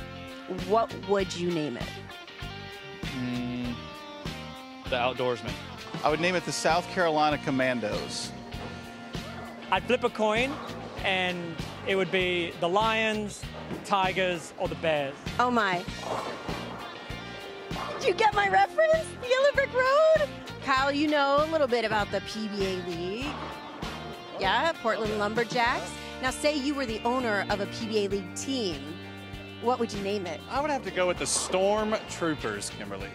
what would you name it? Mm, the Outdoorsman. I would name it the South Carolina Commandos. I'd flip a coin, and it would be the Lions, Tigers, or the Bears. Oh my. Did you get my reference? Yellow Brick Road? Kyle, you know a little bit about the PBA League. Yeah, Portland Lumberjacks. Now, say you were the owner of a PBA League team. What would you name it? I would have to go with the Storm Troopers, Kimberly.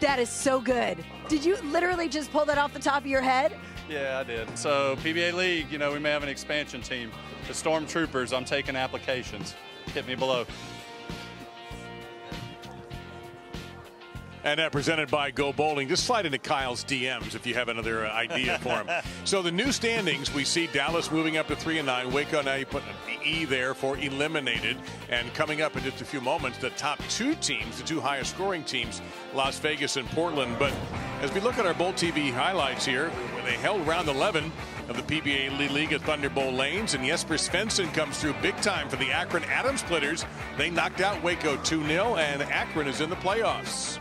That is so good. Did you literally just pull that off the top of your head? Yeah, I did. So PBA League, you know, we may have an expansion team. The Stormtroopers, I'm taking applications. Hit me below. And that presented by Go Bowling. Just slide into Kyle's DMs if you have another uh, idea for him. <laughs> so the new standings, we see Dallas moving up to three and nine. Waco now you put an E there for eliminated. And coming up in just a few moments, the top two teams, the two highest scoring teams, Las Vegas and Portland. But as we look at our Bowl TV highlights here, they held round 11 of the PBA League at Thunderbowl Lanes, and Jesper Svensson comes through big time for the Akron Atom Splitters. They knocked out Waco 2-0, and Akron is in the playoffs.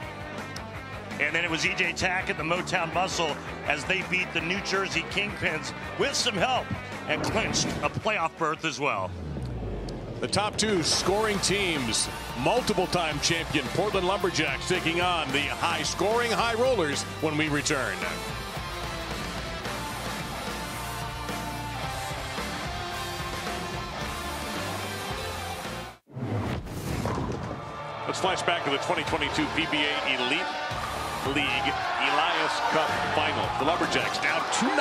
And then it was E.J. Tackett the Motown Muscle as they beat the New Jersey Kingpins with some help and clinched a playoff berth as well. The top two scoring teams, multiple-time champion Portland Lumberjacks taking on the high-scoring High Rollers when we return. Let's flash back to the 2022 PBA Elite League Elias Cup Final. The Lumberjacks down 2 0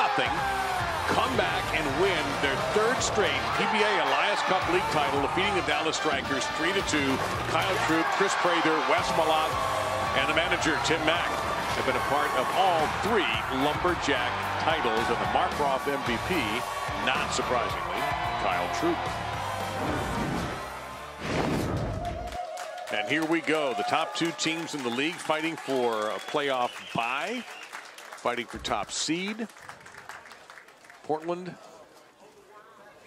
come back and win their third straight PBA Elias Cup League title, defeating the Dallas Strikers 3-2. Kyle Troup, Chris Prather, Wes Malott, and the manager, Tim Mack, have been a part of all three Lumberjack titles, and the Mark Roth MVP, not surprisingly, Kyle Troup. And here we go. The top two teams in the league fighting for a playoff bye, fighting for top seed. Portland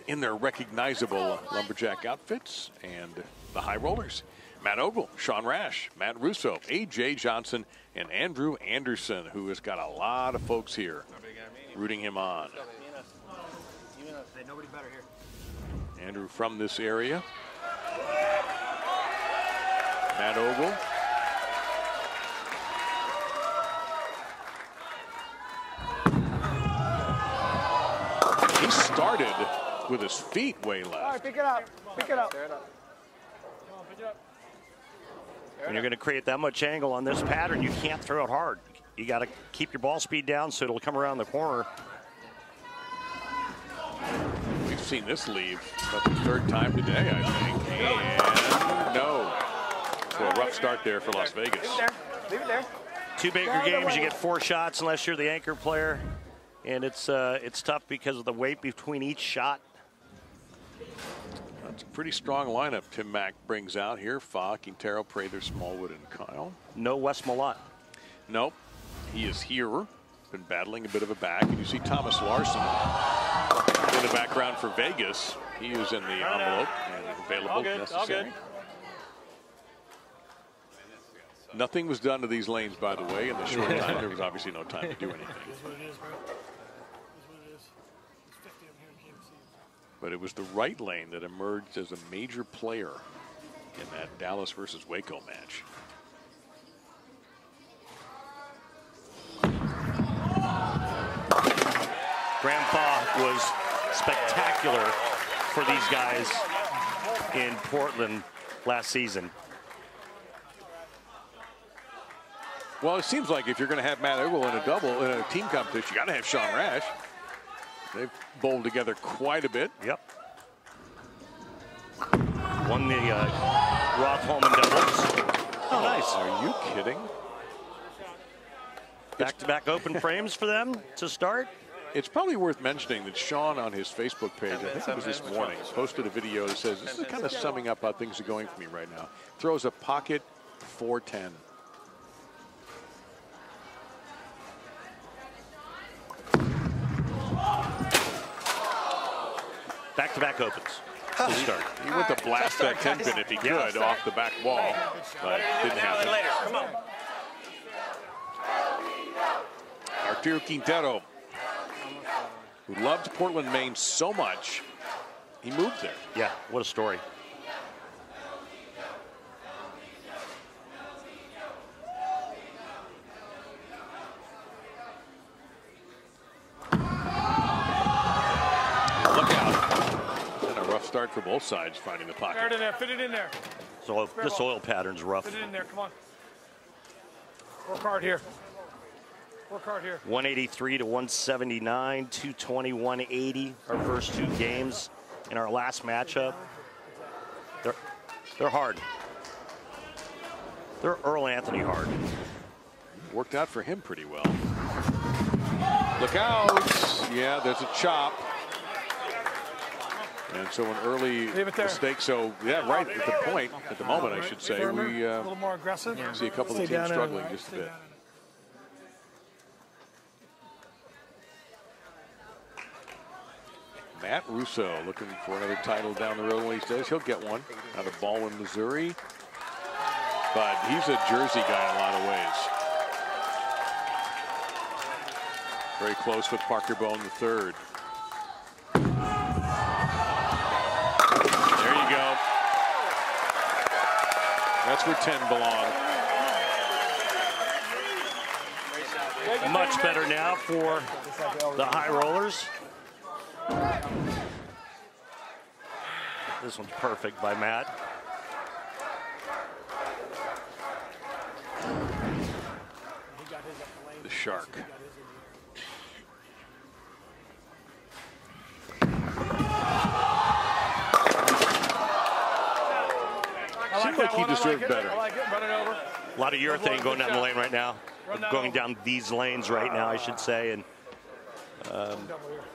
in their recognizable lumberjack outfits and the high rollers. Matt Ogle, Sean Rash, Matt Russo, AJ Johnson, and Andrew Anderson, who has got a lot of folks here rooting him on. Andrew from this area. Matt Ogle. He started with his feet way left. All right, pick it up. Pick it up. When you're going to create that much angle on this pattern, you can't throw it hard. You got to keep your ball speed down so it'll come around the corner. We've seen this leave about the third time today, I think. And no. So a rough start there for Las Vegas. Leave it there. Leave it there. Two Baker games, you get four shots unless you're the anchor player, and it's uh, it's tough because of the weight between each shot. That's a pretty strong lineup Tim Mack brings out here. Fa, Quintero, Prather, Smallwood, and Kyle. No Wes Malott. Nope. He is here. Been battling a bit of a back. And you see Thomas Larsen in the background for Vegas. He is in the envelope and available All if good, all necessary. good. Nothing was done to these lanes, by the way, in the short time. There was obviously no time to do <laughs> anything. But it was the right lane that emerged as a major player in that Dallas versus Waco match. Grandpa was spectacular for these guys in Portland last season. Well, it seems like if you're going to have Matt Ogle in a double in a team competition, you got to have Sean Rash. They've bowled together quite a bit. Yep. Won the uh, Roth Holman doubles. Oh, nice. Are you kidding? Back-to-back open frames for them to start. It's probably worth mentioning that Sean on his Facebook page, I think it was this morning, posted a video that says, this is kind of summing up how things are going for me right now. Throws a pocket 410. Back-to-back opens. to start. He went to blast that 10 pin if he could Yeah. off the back wall, but didn't happen. Later. Come on. Arturo Quintero, who loved Portland, Maine so much, he moved there. Yeah, what a story. For both sides finding the pocket. Fit it in there. Fit it in there. So this oil pattern's rough. Fit it in there. Come on. Work hard here. Work hard here. 183 to 179, 220, 180. Our first two games in our last matchup. They're they're hard. They're Earl Anthony hard. Worked out for him pretty well. Look out. Yeah, there's a chop. And so an early Leave it there. mistake. So, yeah, right at the point, at the moment, I should say, Firmer, we a uh, little more aggressive. see a couple of teams down in it, struggling right? just a bit. Matt Russo looking for another title down the road one of these days. He'll get one out of Ballwin, Missouri. But he's a Jersey guy in a lot of ways. Very close with Parker Bohn the third. That's where 10 belong. Much better now for the high rollers. This one's perfect by Matt. The shark. Seemed like he deserved better. A lot of urethane going down the lane right now. Going down these lanes right now, I should say. And um,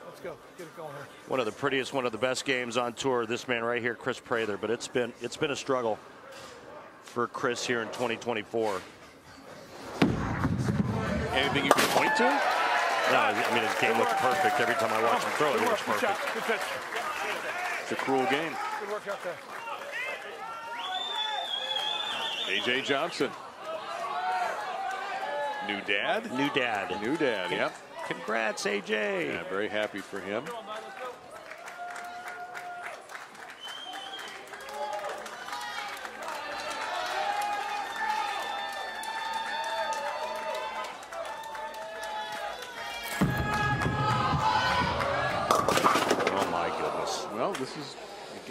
Let's go. Get it going here. one of the prettiest, one of the best games on tour. This man right here, Chris Prather. But it's been it's been a struggle for Chris here in 2024. Anything you can point to? No, I mean his game looks perfect every time I watch him throw it. It looks perfect. Good pitch. It's a cruel game. Good work out there. AJ Johnson. New dad? New dad. New dad, yep. Congrats, AJ. Yeah, very happy for him. Oh my goodness. Well, this is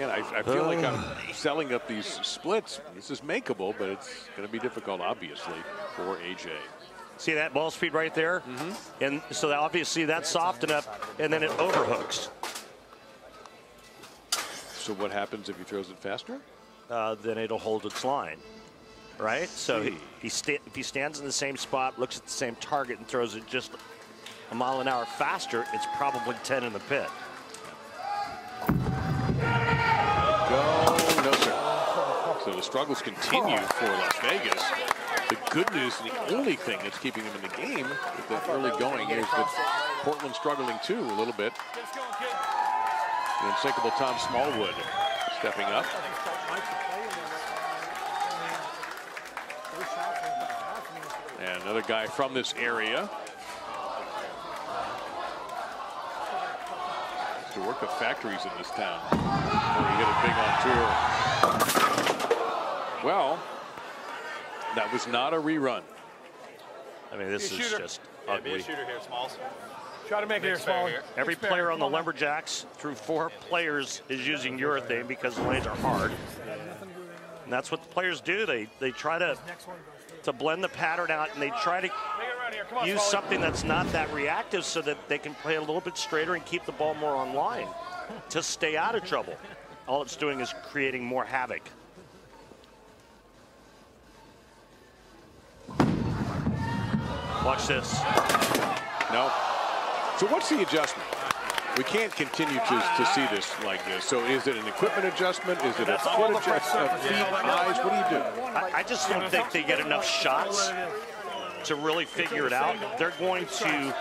again. I, I feel like I'm <sighs> selling up these splits. This is makeable, but it's going to be difficult, obviously, for AJ. See that ball speed right there? Mm-hmm. And so that obviously that's soft enough, and then it overhooks. So what happens if he throws it faster? Uh, then it'll hold its line, right? So he, he sta- if he stands in the same spot, looks at the same target, and throws it just a mile an hour faster, it's probably 10 in the pit. The struggles continue for Las Vegas. The good news, the only thing that's keeping them in the game with that early going is that Portland struggling too a little bit. The unsinkable Tom Smallwood stepping up. And another guy from this area. To work the factories in this town before he hit it big on tour. Well, that was not a rerun. I mean, this is shooter. just Yeah, be a shooter here, Smalls. Try to make it here, Smalls. Every player on the Lumberjacks through four players is using urethane because the lanes are hard. And that's what the players do. They they try to to blend the pattern out and they try to on, use Smalley. something that's not that reactive so that they can play a little bit straighter and keep the ball more on line to stay out of trouble. All it's doing is creating more havoc. Watch this. No. So what's the adjustment? We can't continue to, to see this like this. So is it an equipment adjustment? Is it That's a foot adjustment? Feet, eyes? What do you do? I, I just don't think they get enough shots to really figure it out. They're going to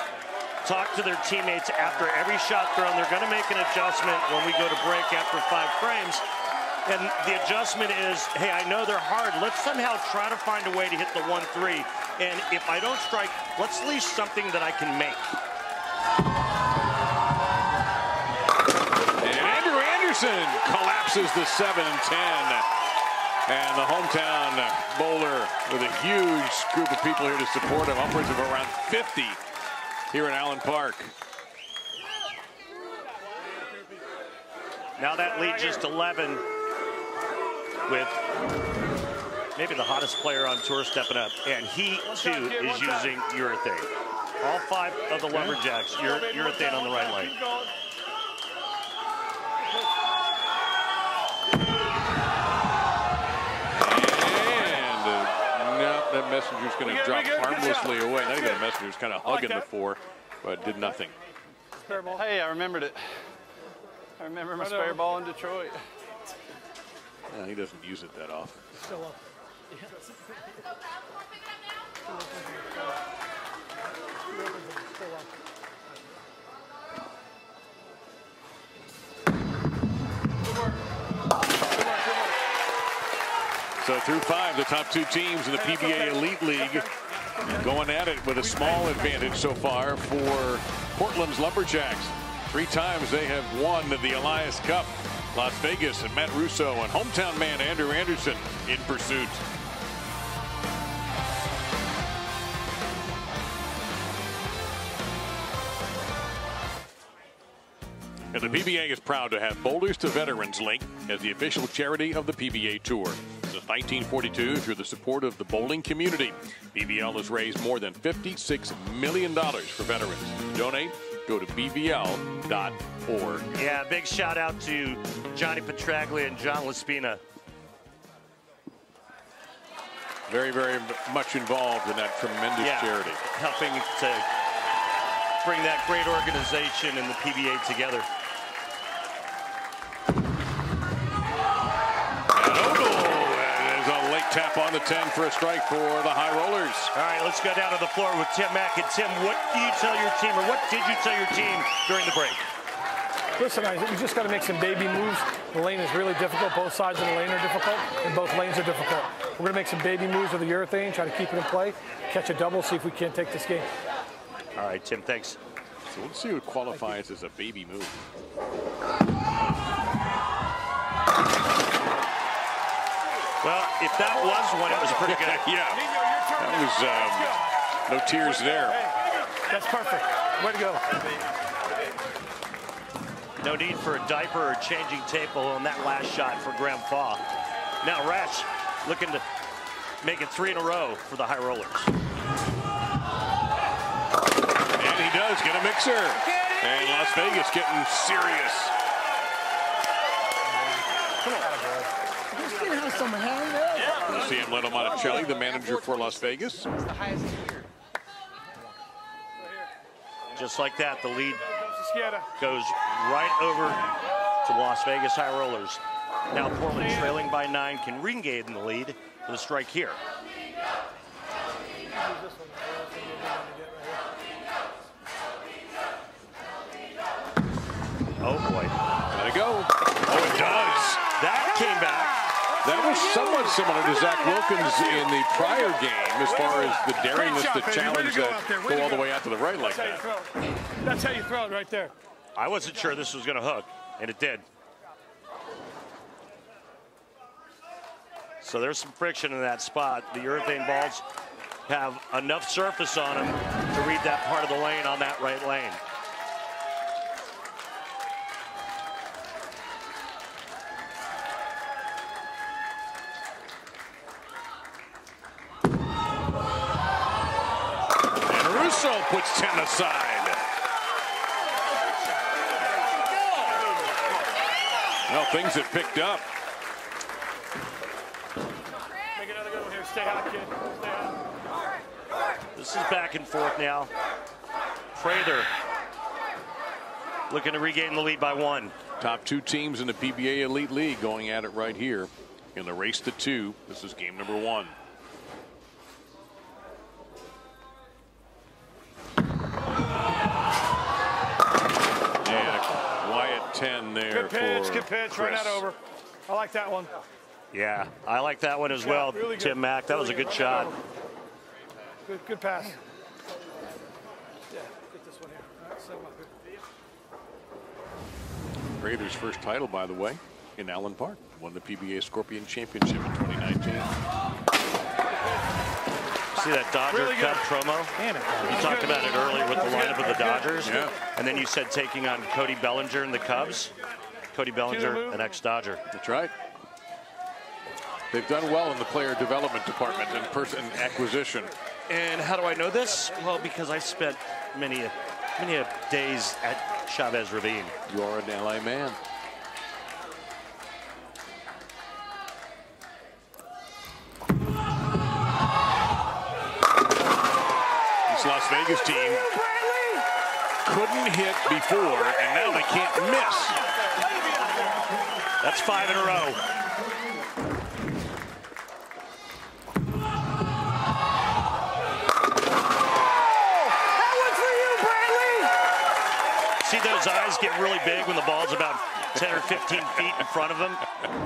talk to their teammates after every shot thrown. They're going to make an adjustment when we go to break after five frames. And the adjustment is, hey, I know they're hard. Let's somehow try to find a way to hit the 1-3. And if I don't strike, let's leash something that I can make. And Andrew Anderson collapses the 7 and 10. And the hometown bowler with a huge group of people here to support him, upwards of around 50 here in Allen Park. Now that lead just 11 with maybe the hottest player on tour stepping up. And he, too, is using urethane. All five of the Lumberjacks, ure- urethane on the right lane. And uh, no, that messenger's going to drop harmlessly away. Not even a messenger, was kind of hugging the four, but did nothing. Spare ball. Hey, I remembered it. I remember my spare ball in Detroit. Yeah, he doesn't use it that often. Still up. So through five, the top two teams in the PBA Elite League going at it with a small advantage so far for Portland's Lumberjacks. Three times they have won the Elias Cup. Las Vegas and Matt Russo and hometown man Andrew Anderson in pursuit. And the PBA is proud to have Bowlers to Veterans Link as the official charity of the PBA Tour. Since 1942, through the support of the bowling community, BVL has raised more than $56 million for veterans. Donate, go to bvl.org. Yeah, big shout out to Johnny Petraglia and John Laspina. Very, very much involved in that tremendous Yeah, charity. helping to bring that great organization and the PBA together. There's a late tap on the 10 for a strike for the High Rollers. All right, let's go down to the floor with Tim Mack. And Tim, what do you tell your team, or what did you tell your team during the break? Listen, I, we just got to make some baby moves. The lane is really difficult. Both sides of the lane are difficult, and both lanes are difficult. We're going to make some baby moves with the urethane, try to keep it in play, catch a double, see if we can't take this game. All right, Tim, thanks. So let's see what qualifies as a baby move. Well, if that was one, it was pretty good. yeah. That was um, no tears there. That's perfect. Way to go. No need for a diaper or changing table on that last shot for Graham Fach. Now Rash looking to make it three in a row for the High Rollers. And he does get a mixer. And Las Vegas getting serious. See Amleto Monticelli, the manager for Las Vegas. Just like that, the lead goes right over to Las Vegas High Rollers. Now Portland trailing by nine can regain the lead with a strike here. Oh boy. Let it go. Oh, it does. That came back. That was somewhat similar to Zach Wilkins in the prior game as far as the daringness Great to shot, baby. Way to challenge go that out there. Way go all the way out to the right like That's how you that. That's how you throw it right there. I wasn't sure this was going to hook, and it did. So there's some friction in that spot. The urethane balls have enough surface on them to read that part of the lane on that right lane. And Russo puts 10 aside. Well, things have picked up. Make another good one here. Stay hot, kid. Stay hot. This is back and forth now. Prather looking to regain the lead by one. Top two teams in the PBA Elite League going at it right here in the race to two. This is game number one. 10 there Good pitch. for Good pitch. Run Chris. that over. I like that one. Yeah, I like that one as Yeah, well, really. Tim Mack. That was a good good. shot. Good, good pass. Yeah, get this one here. All right, set him up here. First title, by the way, in Allen Park. Won the PBA Scorpion Championship in 2019. See that Dodger Really good. Cub promo? You talked about it earlier with the lineup of the Dodgers. Yeah. And then you said taking on Cody Bellinger and the Cubs. Cody Bellinger, an ex-Dodger. That's right. They've done well in the player development department and person acquisition. And how do I know this? Well, because I've spent many, many days at Chavez Ravine. You are an LA man. Vegas team couldn't hit before, and now they can't miss. That's five in a row. See those eyes get really big when the ball's about 10 or 15 feet in front of him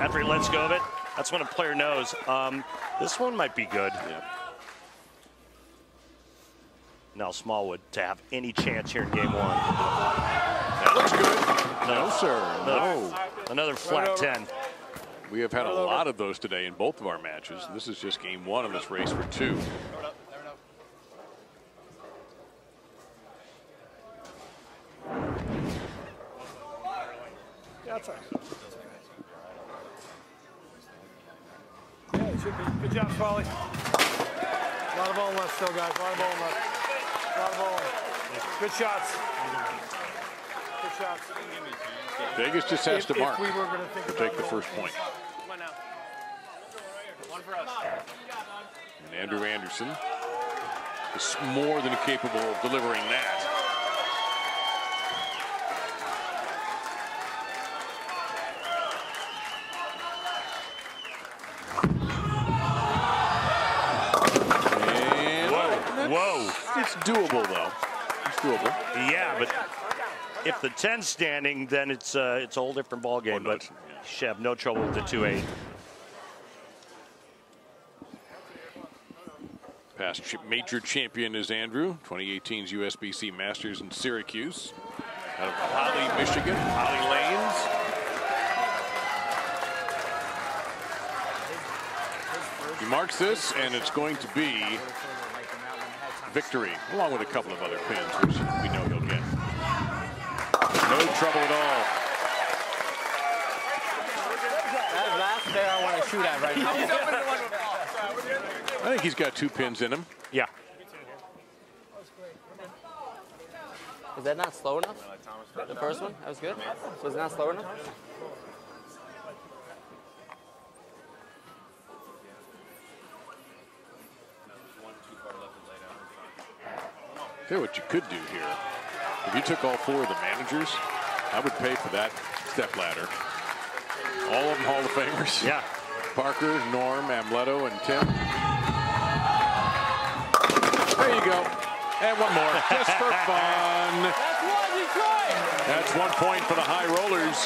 after he lets go of it? That's when a player knows. Um, this one might be good. Now Smallwood to have any chance here in game one. That looks good. No, sir. Another, No. another flat 10. We have had a lot of those today in both of our matches. This is just game one of this race for two. Yeah, that's all right. Yeah, he's A lot of bowling left still, guys. A lot of bowling left. A lot of bowling. Good shots. Good shots. Vegas just has If- to mark we were gonna think to take the first point. On now. One for us. And Andrew Anderson is more than capable of delivering that. Whoa, whoa. It's doable, though. It's doable. Yeah, but if the 10's standing, then it's uh, it's a whole different ball game. But should have no trouble with the 2-8. Past ch- major champion is Andrew, 2018's USBC Masters in Syracuse. Out of Holly, Michigan. Holly Lanes. He marks this, and it's going to be victory, along with a couple of other pins, which we know he'll get. No trouble at all. That last there I want to shoot at right now. <laughs> I think he's got two pins in him. Yeah. Is that not slow enough? The first one? That was good? Was it not slow enough? Tell you what you could do here. If you took all four of the managers, I would pay for that step ladder. All of them Hall of Famers. Yeah. Parker, Norm, Amleto, and Tim. There you go. And one more, just for fun. That's one point for the High Rollers.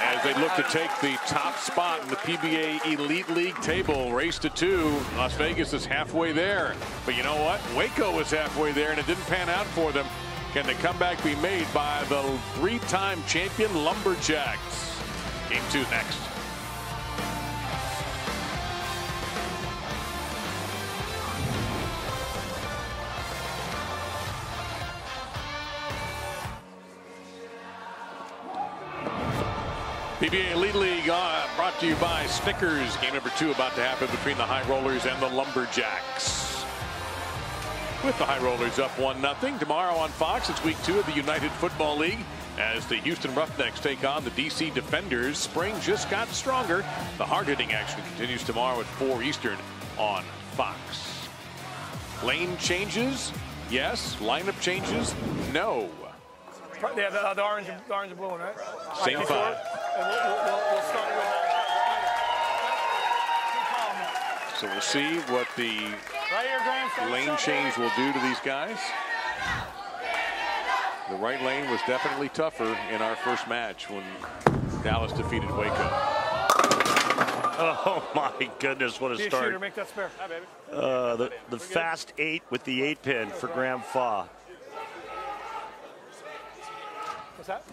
As they look to take the top spot in the PBA Elite League table, race to two. Las Vegas is halfway there. But you know what? Waco was halfway there, and it didn't pan out for them. Can the comeback be made by the three-time champion Lumberjacks? Game two next. PBA Elite League uh, brought to you by Snickers. Game number two about to happen between the High Rollers and the Lumberjacks. With the High Rollers up 1 0. Tomorrow on Fox, it's week two of the United Football League as the Houston Roughnecks take on the DC Defenders. Spring just got stronger. The hard hitting action continues tomorrow at 4 Eastern on Fox. Lane changes? Yes. Lineup changes? No. Yeah, the, uh, the orange, the orange and blue one, right? Same five. And we'll, we'll, we'll, we'll start with So we'll see what the Right here, lane change will do to these guys. The right lane was definitely tougher in our first match when Dallas defeated Waco. Oh my goodness, what a Be a start. shooter, make that spare. Hi, baby. Uh, the the fast eight with the eight pin for Graham Fach. What's that?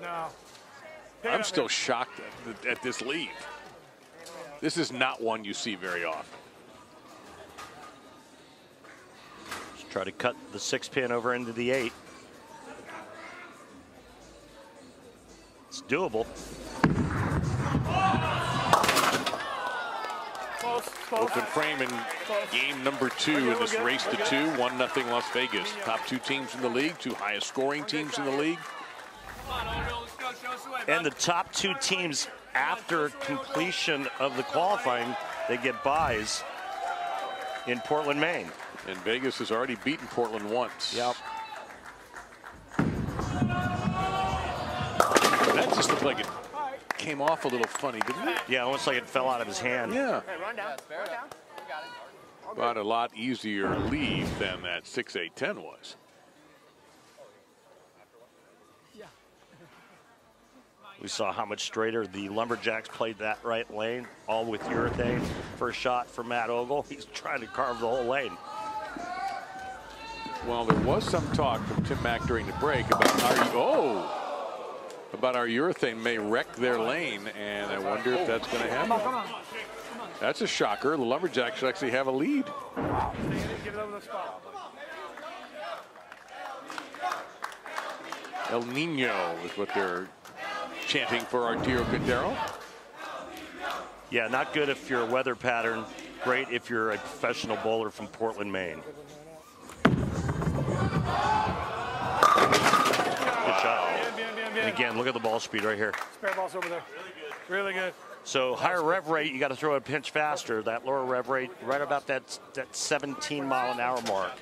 No. Pick it I'm still shocked at, at this lead. This is not one you see very often. Let's try to cut the six pin over into the eight. It's doable. Close, close. Open frame in game number two in this race to two. One nothing Las Vegas. Top two teams in the league, two highest scoring teams in the league. And the top two teams after completion of the qualifying, they get buys in Portland, Maine. And Vegas has already beaten Portland once. Yep. That just looked like it came off a little funny, didn't it? Yeah, almost like it fell out of his hand. Yeah. Hey, run down. Run down. But a lot easier lead than that 6-8-10 was. We saw how much straighter the Lumberjacks played that right lane, all with urethane. First shot for Matt Ogle. He's trying to carve the whole lane. Well, there was some talk from Tim Mack during the break about our oh about our urethane may wreck their lane, and I wonder if that's going to Come on, come happen. on. That's a shocker. The Lumberjacks should actually have a lead. Give it over the spot. El Nino is what they're chanting for Arturo Quintero. Yeah, not good if you're a weather pattern Great if you're a professional bowler from Portland, Maine. Good shot. And again, look at the ball speed right here. Spare balls over there. Really good. So higher rev rate, you got to throw a pinch faster. That lower rev rate, right about that that 17 mile an hour mark,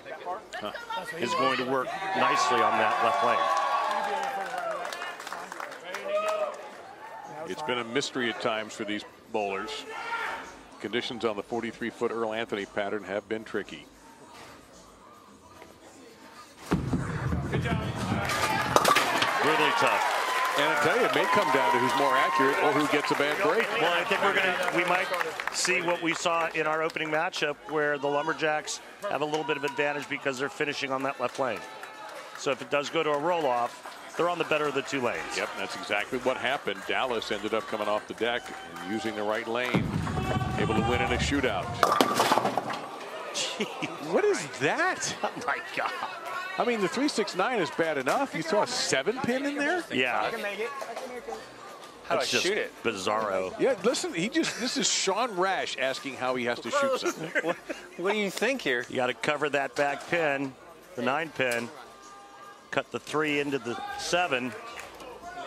uh, is going to work nicely on that left lane. It's been a mystery at times for these bowlers. Conditions on the 43-foot Earl Anthony pattern have been tricky. Brutally tough. And I tell you, it may come down to who's more accurate or who gets a bad break. Well, I think we're gonna we might see what we saw in our opening matchup, where the Lumberjacks have a little bit of advantage because they're finishing on that left lane. So if it does go to a roll off, they're on the better of the two lanes. Yep, that's exactly what happened. Dallas ended up coming off the deck and using the right lane, able to win in a shootout. Jeez, What is that? <laughs> Oh my God. I mean, the 369 is bad enough. You throw a seven pin in there? Yeah. make it. How do I shoot it? Bizarro. Yeah, listen, he just, this is Sean Rash asking how he has to shoot something. <laughs> what, what do you think here? You got to cover that back pin, the nine pin, cut the three into the seven.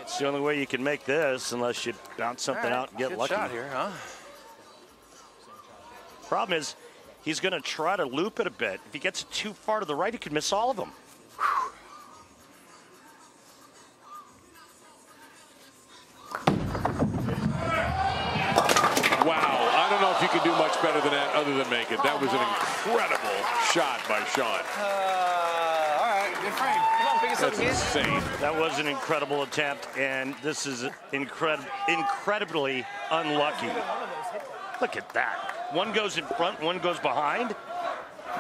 It's the only way you can make this unless you bounce something All right, out and get good lucky. shot here, huh? Problem is, he's going to try to loop it a bit. If he gets it too far to the right, he could miss all of them. Wow, I don't know if you can do much better than that other than make it. That was an incredible shot by Sean. Uh, all right, good frame. That's again. insane. That was an incredible attempt, and this is incred- incredibly unlucky. Look at that. One goes in front, one goes behind.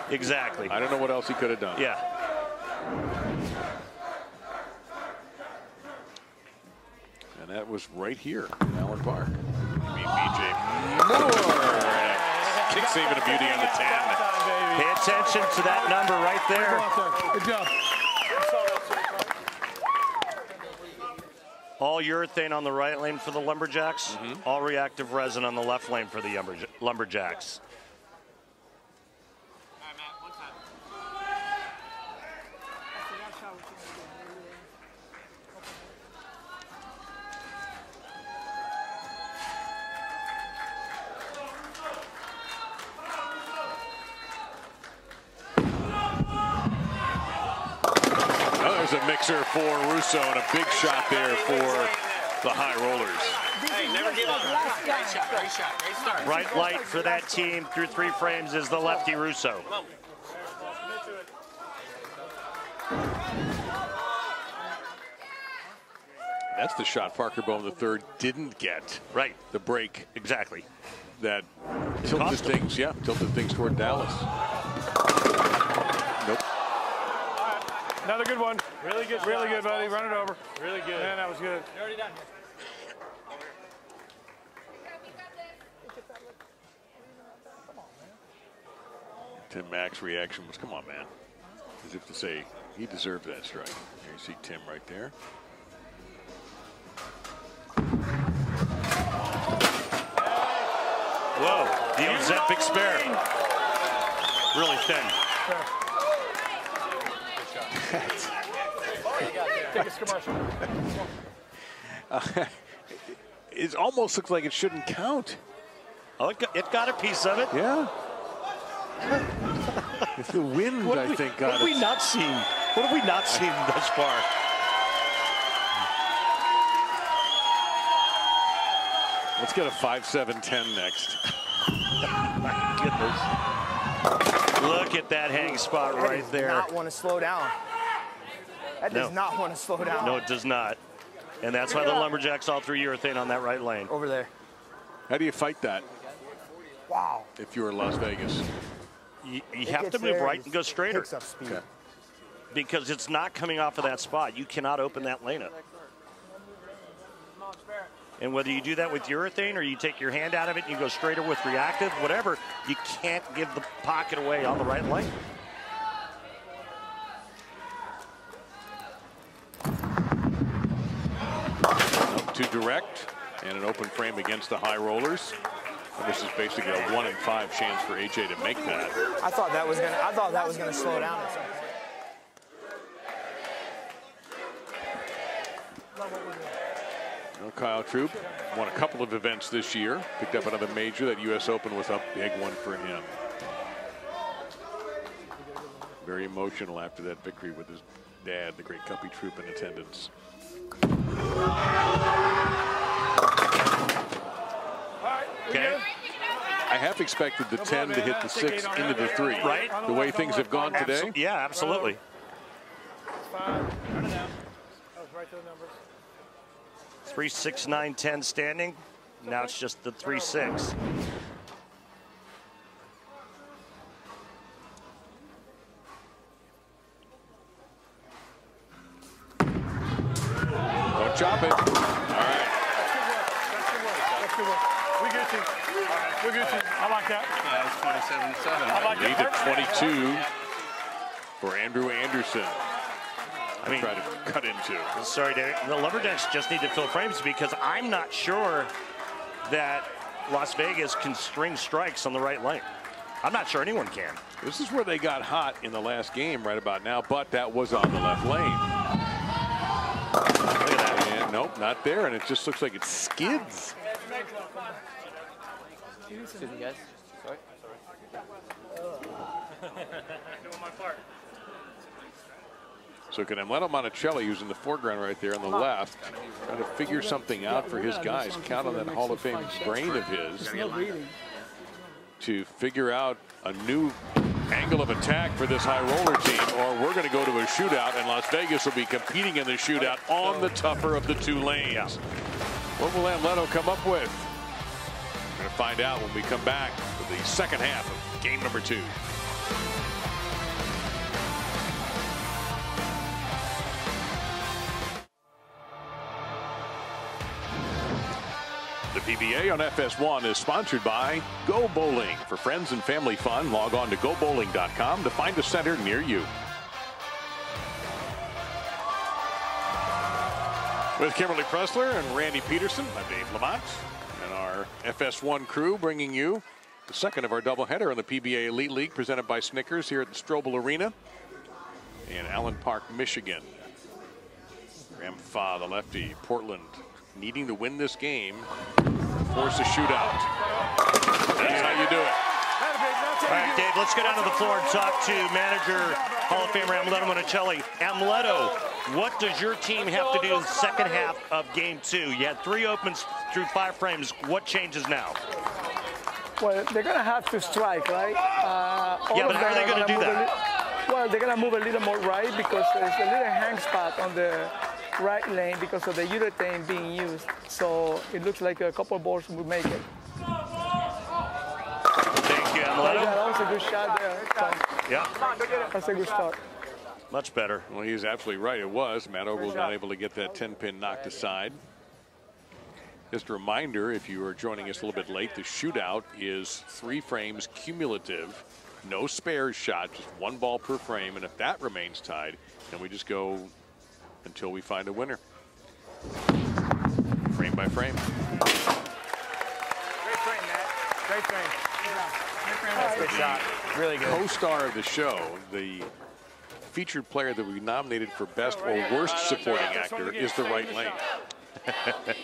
Exactly. I don't know what else he could have done. Yeah. And that was right here in Allen Park. I mean, BJ Moore. Kick saving a beauty on the 10. Pay attention to that number right there. Good job. All urethane on the right lane for the Lumberjacks. Mm-hmm. All reactive resin on the left lane for the Lumberjacks. There's a mixer for Russo and a big shot there for the high rollers. Hey, never give up. Great shot, great shot, great start. Right light for that team through three frames is the lefty Russo. That's the shot Parker Bohn the third didn't get. Right. The break Exactly. that tilted things, yeah, tilted things toward Dallas. Nope. Another good one. Really good. Really good, buddy. Run it over. Really good. Man, that was good. Already done. Tim Mack's reaction was, come on, man. As if to say, he deserved that strike. Here you see Tim right there. Whoa, the Ozempic spare. Really thin. Take a commercial. Uh, it almost looks like it shouldn't count. Oh, it got, it got a piece of it. Yeah. <laughs> It's the wind, What I we, think, what have we not seen? What have we not seen thus far? Let's get a 5-7-10 next. <laughs> My goodness. Look at that hang spot That right does there. not want to slow down. That does No. not want to slow down. No, it does not. And that's why the Lumberjacks all threw urethane on that right lane. Over there. How do you fight that Wow. if you're in Las Vegas? You, you have to move there, right and go straighter Picks up speed. Okay. because it's not coming off of that spot. You cannot open that lane up. And whether you do that with urethane or you take your hand out of it and you go straighter with reactive, whatever, you can't give the pocket away on the right leg. Up to direct and an open frame against the high rollers. And this is basically a one in five chance for AJ to make that. I thought that was gonna. I thought that was gonna slow down. At some point. You Kyle Troup won a couple of events this year. Picked up another major. That U.S. Open was a big one for him. Very emotional after that victory with his dad, the great Guppy Troup, in attendance. Okay. I half expected the 10 to hit the 6 into the 3. Right. The way things have gone today. Absol- yeah, absolutely. Three, six, nine, ten standing. Now it's just the three, six. Sorry, Derek. The Lumberjacks just need to fill frames because I'm not sure that Las Vegas can string strikes on the right lane. I'm not sure anyone can. This is where they got hot in the last game right about now, but that was on the left lane. Look at that. And nope, not there, and it just looks like it skids. Excuse me, guys. Sorry. <laughs> <laughs> Doing my part. So can Amleto Monticelli, who's in the foreground right there on the left, trying to figure something out for his guys. Count on that Hall of Fame brain of his to figure out a new angle of attack for this high roller team, or we're going to go to a shootout, and Las Vegas will be competing in the shootout on the tougher of the two lanes. What will Amleto come up with? We're going to find out when we come back for the second half of game number two. PBA on FS1 is sponsored by Go Bowling. For friends and family fun, log on to gobowling.com to find a center near you. With Kimberly Pressler and Randy Pedersen, I'm Dave LaMont, and our FS1 crew bringing you the second of our doubleheader on the PBA Elite League presented by Snickers here at the Strobl Arena in Allen Park, Michigan. Graham Fach, the lefty, Portland, needing to win this game, force a shootout. That's how you do it. All right, Dave, let's go down to the floor and talk to manager, Hall of Famer Amleto Monticelli. Amleto, what does your team have to do in the second half of game two? You had three opens through five frames. What changes now? Well, they're gonna have to strike, right? Uh, all Yeah, of but how are them they gonna do that? well, they're gonna move a little more right because there's a little hang spot on the right lane because of the urethane being used. So it looks like a couple of balls will make it. Thank you, Yeah, that was a good shot there. Yeah, That's a good start. much better. Well, he's absolutely right. It was. Matt Ogle was not able to get that 10 pin knocked aside. Just a reminder if you are joining us a little bit late, the shootout is three frames cumulative. No spares shot, just one ball per frame. And if that remains tied, then we just go until we find a winner. Frame by frame. Great frame, Matt. Great frame. That's a good shot. Really good. Co-star of the show, the featured player that we nominated for best or worst supporting actor is the right lane. <laughs>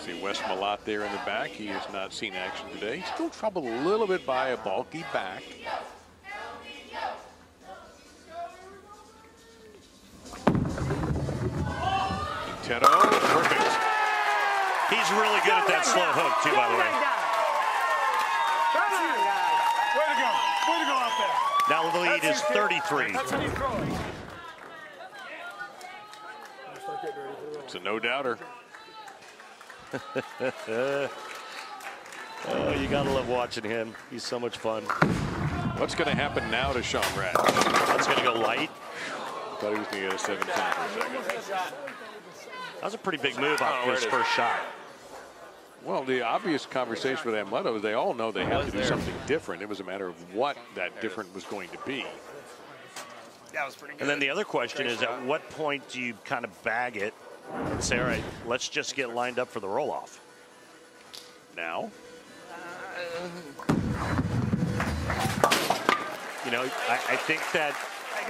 See Wes Malott there in the back. He has not seen action today. He's still troubled a little bit by a bulky back. Quintero, perfect. He's really good at that slow hook, too, by the way. Way to go. Way to go out there. Now the lead is 33. That's how you throw it. It's a no doubter. <laughs> oh, you gotta love watching him. He's so much fun. What's going to happen now to Sean Rash? That's going to go light. Thought he was going to get a 17 for a second. That was a pretty big move off Oh, his first shot. Well, the obvious conversation with Amleto is they all know they have to do there. something different. It was a matter of what that different was going to be. That was pretty good. And then the other question is, at what point do you kind of bag it and Say, all right, let's just get lined up for the roll off. Now? You know, I, I think that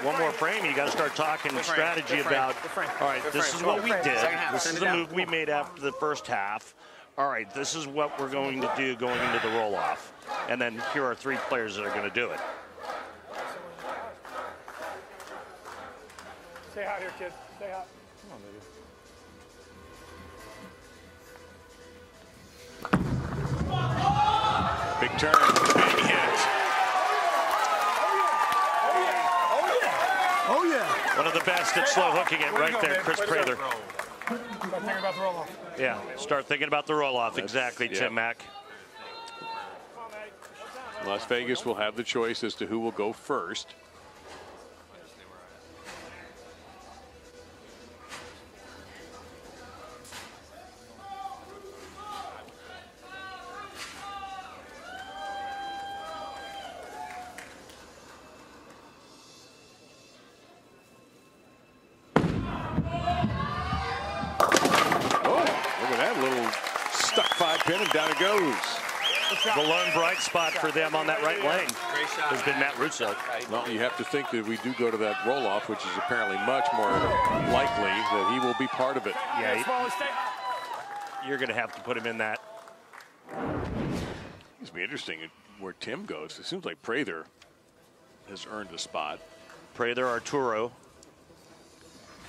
one more frame, you got to start talking Good frame, strategy frame, about, frame, all right, this frame. is what we did. This is it the move we made after the first half. All right, this is what we're going to do going into the roll off. And then here are three players that are going to do it. Stay hot here, kid. Stay hot. Come on, baby. Big turn, big hit. Oh, yeah. One of the best at slow hooking it right there. Chris Way. Prather. Start thinking about the roll off. Yeah, start thinking about the roll off. Exactly, yeah. Tim Mack. Las Vegas will have the choice as to who will go first. Lone bright spot for them on that right lane has been Matt Russo. Well, you have to think that we do go to that roll off, which is apparently much more likely that he will be part of it. Yeah, he- you're going to have to put him in that. It's be interesting where Tim goes. It seems like Prather has earned a spot. Prather, Arturo.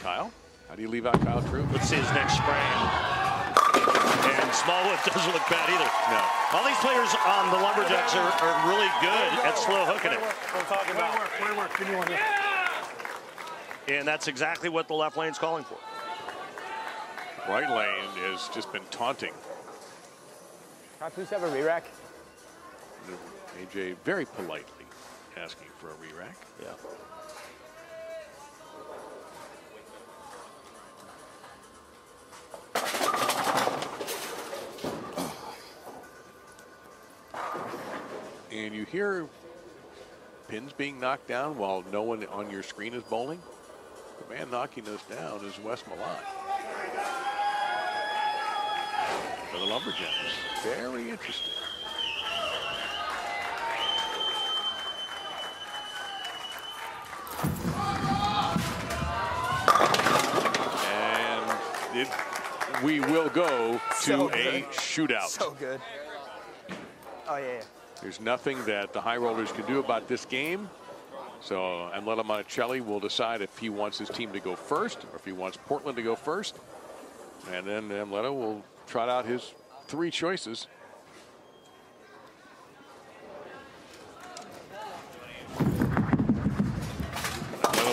Kyle, how do you leave out Kyle Troup? Let's see his next frame. And Smallwood <laughs> doesn't look bad either. No. All these players on the Lumberjacks are, are really good at slow hooking it. We're talking about. Way to work. Way to work. Give me one. here. And that's exactly what the left lane's calling for. Right lane has just been taunting. Can I please have a re-rack? AJ very politely asking for a re-rack. Yeah. And you hear pins being knocked down while no one on your screen is bowling. The man knocking us down is Wes Malott. For the Lumberjacks. Very interesting. And it, we will go to So a shootout. So good. Oh, yeah, yeah. There's nothing that the high rollers can do about this game. So Amleto Monticelli will decide if he wants his team to go first or if he wants Portland to go first. And then Amleto will trot out his three choices.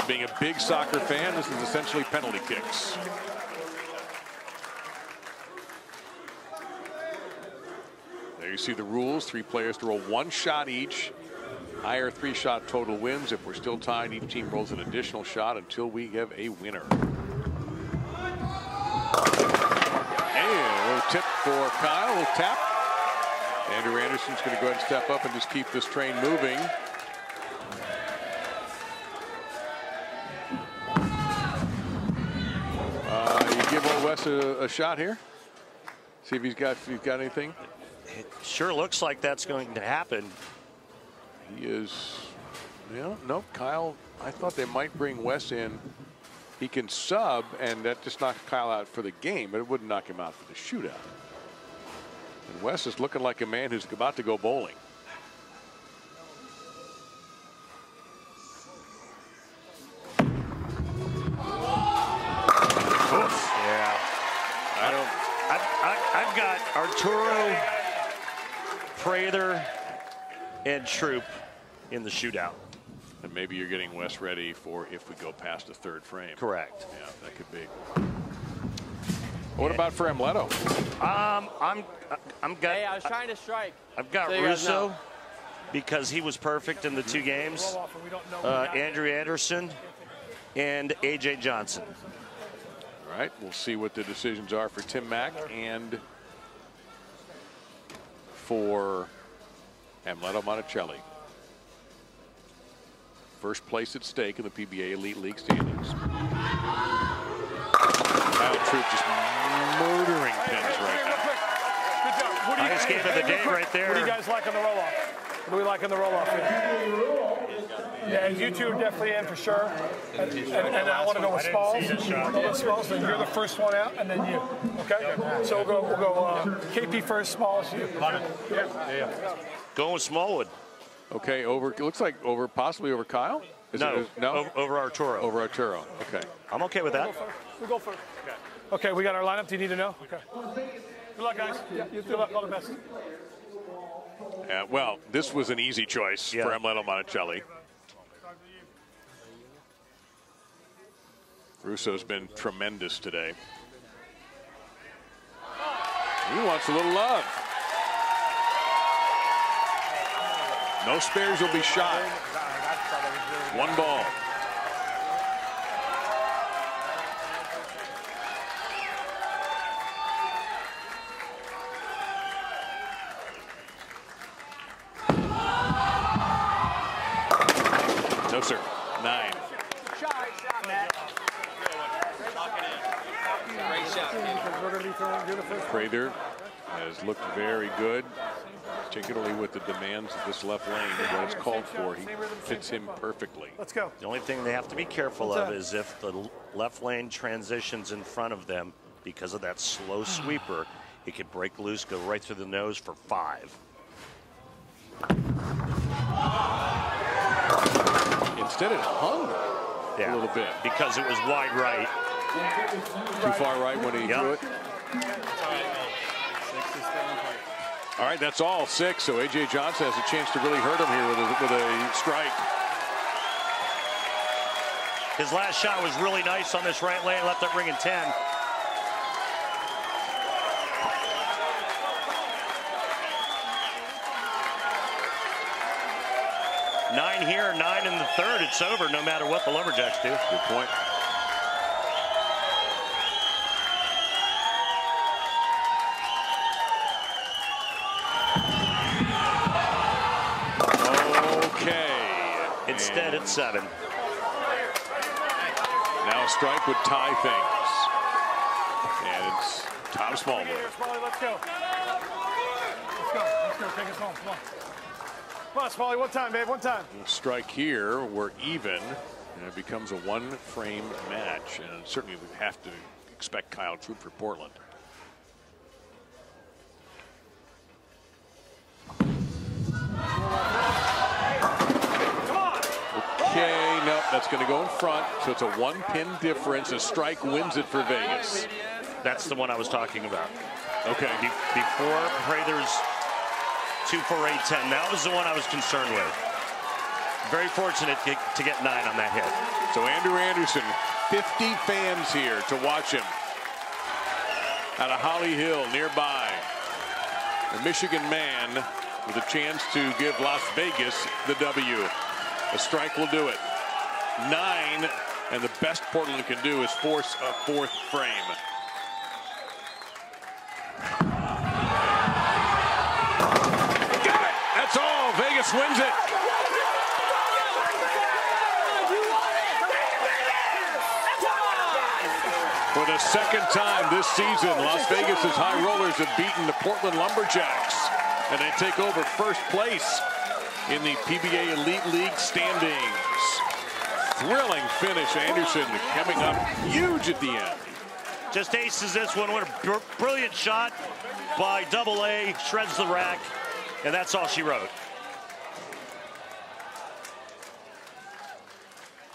Being a big soccer fan, this is essentially penalty kicks. You see the rules. Three players to roll one shot each. Higher three shot total wins. If we're still tied, each team rolls an additional shot until we have a winner. And a little tip for Kyle. A little tap. Andrew Anderson's going to go ahead and step up and just keep this train moving. Uh, you give old Wes a, a shot here. See if he's got if he's got anything. It sure looks like that's going to happen. He is, know, nope. Kyle, I thought they might bring Wes in. He can sub, and that just knocked Kyle out for the game, but it wouldn't knock him out for the shootout. And Wes is looking like a man who's about to go bowling. Yeah. I don't. I've, I, I've got Arturo, Prather, and Troup in the shootout. And maybe you're getting Wes ready for if we go past the third frame. Correct. Yeah, that could be. What about for Amleto? Um, I'm, I'm got. Hey, I was trying to strike. I've got So Russo because he was perfect in the two games. Uh, Andrew Anderson and AJ Johnson. All right, we'll see what the decisions are for Tim Mack and for Amleto Monticelli. First place at stake in the PBA Elite League standings. Kyle Troup just murdering pins right now. Good job. What do game of the day right there. What do you guys like on the roll off? What do we like on the roll off? Yeah, and you two are definitely in for sure. And, and, and I want to go with Smalls. Go with Smalls. Then you're the first one out, and then you. Okay. So we'll go. We'll go. Uh, KP first. Smalls. You. Yeah. Yeah. yeah. Going with Smallwood. Okay, over. It looks like over, possibly over Kyle. Is no, it, no, over, over Arturo. over Arturo. Okay. I'm okay with that. We'll go first. We go Okay. Okay. We got our lineup. Do you need to know? Okay. Good luck, guys. Yeah. you Good luck. All the best. Uh, well, this was an easy choice Yeah. for Amleto Monticelli. Russo's been tremendous today. He wants a little love. No spares will be shot. One ball. No, sir. Nine. We're going to be throwing. You're the first. Prather has looked very good, particularly with the demands of this left lane. What it's called for, he fits him perfectly. Let's go. The only thing they have to be careful What's of that? is if the left lane transitions in front of them because of that slow <sighs> sweeper, he could break loose, go right through the nose for five. Instead, it hung Yeah. a little bit. Because it was wide right. Too far right when he Yep. threw it. All right, that's all six. So AJ Johnson has a chance to really hurt him here with a, with a strike. His last shot was really nice on this right lane, left it ring in 10. Nine here, nine in the third. It's over no matter what the Lumberjacks do. Good point. It's seven. Now a strike would tie things. And it's Tom Smallwood. Smalley, let's go. Let's go. Let's go. Take us home. Come on. Come on, Smalley. One time, babe. One time. Strike here, we're even, and it becomes a one-frame match. And certainly we have to expect Kyle Troup for Portland. Going to go in front. So it's a one-pin difference. A strike wins it for Vegas. That's the one I was talking about. Okay. Be- before Prather's 2 4 8 10, that was the one I was concerned with. Very fortunate to get, nine on that hit. So Andrew Anderson, 50 fans here to watch him at a Holly Hill nearby. A Michigan man with a chance to give Las Vegas the W. A strike will do it. Nine, and the best Portland can do is force a fourth frame. Got it! That's all. Vegas wins it. For the second time this season, Las Vegas' High Rollers have beaten the Portland Lumberjacks, and they take over first place in the PBA Elite League standings. Thrilling finish, Anderson coming up huge at the end. Just aces this one. What a br- brilliant shot by Double A. Shreds the rack. And that's all she wrote.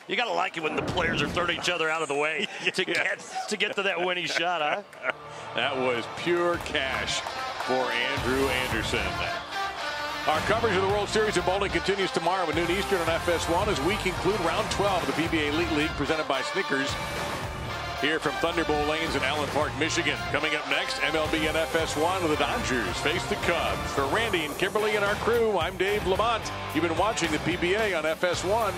You gotta like it when the players are throwing each other out of the way <laughs> to get to get to that winning shot, huh? <laughs> That was pure cash for Andrew Anderson. Our coverage of the World Series of Bowling continues tomorrow at noon Eastern on FS1 as we conclude round 12 of the PBA Elite League presented by Snickers. Here from Thunderbowl Lanes in Allen Park, Michigan. Coming up next, MLB and FS1 with the Dodgers face the Cubs. For Randy and Kimberly and our crew, I'm Dave LaMont. You've been watching the PBA on FS1.